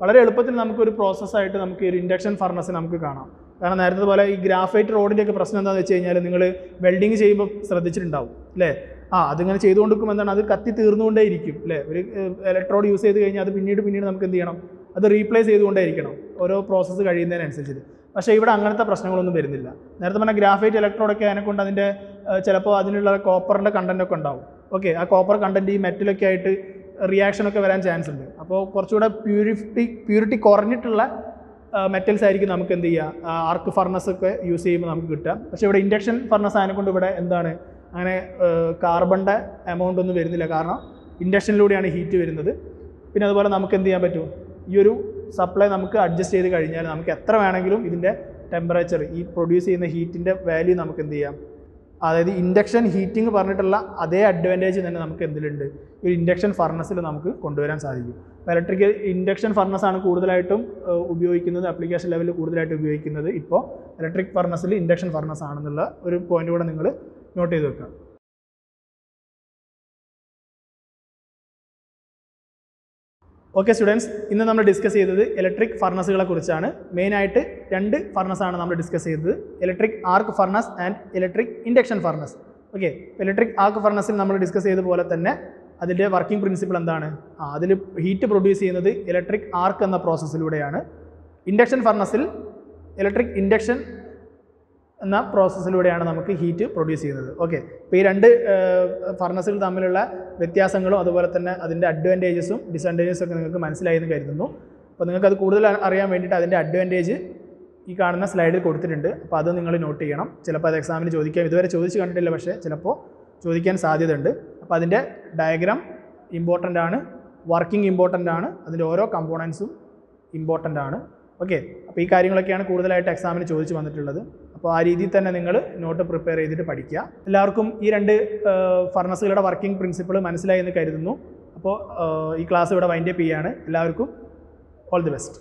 വളരെ എളുപ്പത്തിൽ നമുക്കൊരു പ്രോസസ്സായിട്ട് നമുക്ക് ഒരു ഇൻഡക്ഷൻ ഫർണസ് നമുക്ക് കാണാം. കാരണം നേരത്തെ പോലെ ഈ ഗ്രാഫൈറ്റ് റോഡിന്റെയൊക്കെ പ്രശ്നം എന്താണെന്ന് വെച്ച് കഴിഞ്ഞാൽ നിങ്ങൾ വെൽഡിങ് ചെയ്യുമ്പോൾ ശ്രദ്ധിച്ചിട്ടുണ്ടാവും അല്ലേ? ആ അതിങ്ങനെ ചെയ്തുകൊണ്ടിരിക്കും എന്താണ്? അത് കത്തി തീർന്നുകൊണ്ടേ ഇരിക്കും അല്ലേ? ഒരു ഇലക്ട്രോഡ് യൂസ് ചെയ്ത് കഴിഞ്ഞാൽ അത് പിന്നീട് പിന്നീട് നമുക്ക് എന്ത് ചെയ്യണം? അത് റീപ്ലേസ് ചെയ്തുകൊണ്ടേ ഇരിക്കണം ഓരോ പ്രോസസ്സ് കഴിയുന്നതിനനുസരിച്ചിട്ട്. പക്ഷേ ഇവിടെ അങ്ങനത്തെ പ്രശ്നങ്ങളൊന്നും വരുന്നില്ല. നേരത്തെ പറഞ്ഞ ഗ്രാഫൈറ്റ് ഇലക്ട്രോഡൊക്കെ അതിനെക്കൊണ്ട് അതിന്റെ ചിലപ്പോൾ അതിനുള്ള കോപ്പറിന്റെ കണ്ടന്റൊക്കെ ഉണ്ടാവും. ഓക്കെ ആ കോപ്പർ കണ്ടന്റ് ഈ മെറ്റലൊക്കെ ആയിട്ട് റിയാക്ഷനൊക്കെ വരാൻ ചാൻസ് ഉണ്ട്. അപ്പോൾ കുറച്ചുകൂടെ പ്യൂരിറ്റി പ്യൂരിറ്റി കുറഞ്ഞിട്ടുള്ള മെറ്റൽസ് ആയിരിക്കും നമുക്ക് എന്ത് ചെയ്യുക ആർക്ക് ഫർണസ് ഒക്കെ യൂസ് ചെയ്യുമ്പോൾ നമുക്ക് കിട്ടുക. പക്ഷേ ഇവിടെ ഇൻഡക്ഷൻ ഫർണസ് ആയതിനെ കൊണ്ട് ഇവിടെ എന്താണ്? അങ്ങനെ കാർബണിന്റെ എമൗണ്ട് ഒന്നും വരുന്നില്ല. കാരണം ഇൻഡക്ഷനിലൂടെയാണ് ഹീറ്റ് വരുന്നത്. പിന്നെ അതുപോലെ നമുക്ക് എന്ത് ചെയ്യാൻ പറ്റും? ഈ ഒരു സപ്ലൈ നമുക്ക് അഡ്ജസ്റ്റ് ചെയ്ത് കഴിഞ്ഞാൽ നമുക്ക് എത്ര വേണമെങ്കിലും ഇതിന്റെ ടെമ്പറേച്ചർ ഈ പ്രൊഡ്യൂസ് ചെയ്യുന്ന ഹീറ്റിന്റെ വാല്യൂ നമുക്ക് എന്ത് ചെയ്യാം? അതായത് ഇൻഡക്ഷൻ ഹീറ്റിംഗ് പറഞ്ഞിട്ടുള്ള അതേ അഡ്വാന്റേജ് തന്നെ നമുക്ക് എന്തിലുണ്ട്? ഒരു ഇൻഡക്ഷൻ ഫർണസിൽ നമുക്ക് കൊണ്ടുവരാൻ സാധിക്കും. ഇലക്ട്രിക്കൽ ഇൻഡക്ഷൻ ഫർണസ് ആണ് കൂടുതലായിട്ടും ഉപയോഗിക്കുന്നത് അപ്ലിക്കേഷൻ ലെവലിൽ കൂടുതലായിട്ട് ഉപയോഗിക്കുന്നത് ഇപ്പോൾ ഇലക്ട്രിക് ഫർണസിൽ ഇൻഡക്ഷൻ ഫർണസ് ആണെന്നുള്ള ഒരു പോയിന്റ് കൂടെ നിങ്ങൾ നോട്ട് ചെയ്ത് വെക്കുക. ഓക്കെ സ്റ്റുഡൻസ് ഇന്ന് നമ്മൾ ഡിസ്കസ് ചെയ്തത് ഇലക്ട്രിക് ഫർണസുകളെ കുറിച്ചാണ്. മെയിനായിട്ട് രണ്ട് ഫർണസാണ് നമ്മൾ ഡിസ്കസ് ചെയ്തത്. Electric arc furnace and electric induction furnace okay electric arc ഫർണസിൽ നമ്മൾ ഡിസ്കസ് ചെയ്ത പോലെ തന്നെ അതിന്റെ വർക്കിംഗ് പ്രിൻസിപ്പിൾ എന്താണ്? ആ അതിൽ ഹീറ്റ് പ്രൊഡ്യൂസ് ചെയ്യുന്നത് ഇലക്ട്രിക് ആർക്ക് എന്ന പ്രോസസ്സിലൂടെയാണ് ഇൻഡക്ഷൻ ഫർണസിൽ ഇലക്ട്രിക് ഇൻഡക്ഷൻ എന്ന പ്രോസസ്സിലൂടെയാണ് നമുക്ക് ഹീറ്റ് പ്രൊഡ്യൂസ് ചെയ്യുന്നത്. ഓക്കെ ഇപ്പോൾ ഈ രണ്ട് ഫർണസുകൾ തമ്മിലുള്ള വ്യത്യാസങ്ങളും അതുപോലെ തന്നെ അതിന്റെ അഡ്വാന്റേജസും ഡിസഡ്വാന്റേജസും ഒക്കെ നിങ്ങൾക്ക് മനസ്സിലായി എന്ന് കരുതുന്നു. അപ്പോൾ നിങ്ങൾക്ക് അത് കൂടുതൽ അറിയാൻ വേണ്ടിയിട്ട് അതിന്റെ അഡ്വാന്റേജ് ഈ കാണുന്ന സ്ലൈഡിൽ കൊടുത്തിട്ടുണ്ട്. അപ്പോൾ അത് നിങ്ങൾ നോട്ട് ചെയ്യണം. ചിലപ്പോൾ അത് എക്സാമിന് ചോദിക്കാം. ഇതുവരെ ചോദിച്ച് കണ്ടിട്ടില്ല പക്ഷേ ചിലപ്പോൾ ചോദിക്കാൻ സാധ്യതയുണ്ട്. അപ്പോൾ അതിന്റെ ഡയഗ്രാം ഇമ്പോർട്ടന്റ് ആണ്. വർക്കിംഗ് ഇമ്പോർട്ടന്റ് ആണ്. അതിന്റെ ഓരോ കമ്പോണൻസും ഇമ്പോർട്ടന്റ് ആണ്. ഓക്കെ അപ്പോൾ ഈ കാര്യങ്ങളൊക്കെയാണ് കൂടുതലായിട്ട് എക്സാമിന് ചോദിച്ചു വന്നിട്ടുള്ളത്. അപ്പോൾ ആ രീതിയിൽ തന്നെ നിങ്ങൾ നോട്ട് പ്രിപ്പയർ ചെയ്തിട്ട് പഠിക്കുക. എല്ലാവർക്കും ഈ രണ്ട് ഫർണസുകളുടെ വർക്കിംഗ് പ്രിൻസിപ്പിൾ മനസ്സിലായി എന്ന് കരുതുന്നു. അപ്പോൾ ഈ ക്ലാസ് ഇവിടെ വൈൻഡപ്പ് ചെയ്യാണ്. എല്ലാവർക്കും ഓൾ ദി ബെസ്റ്റ്.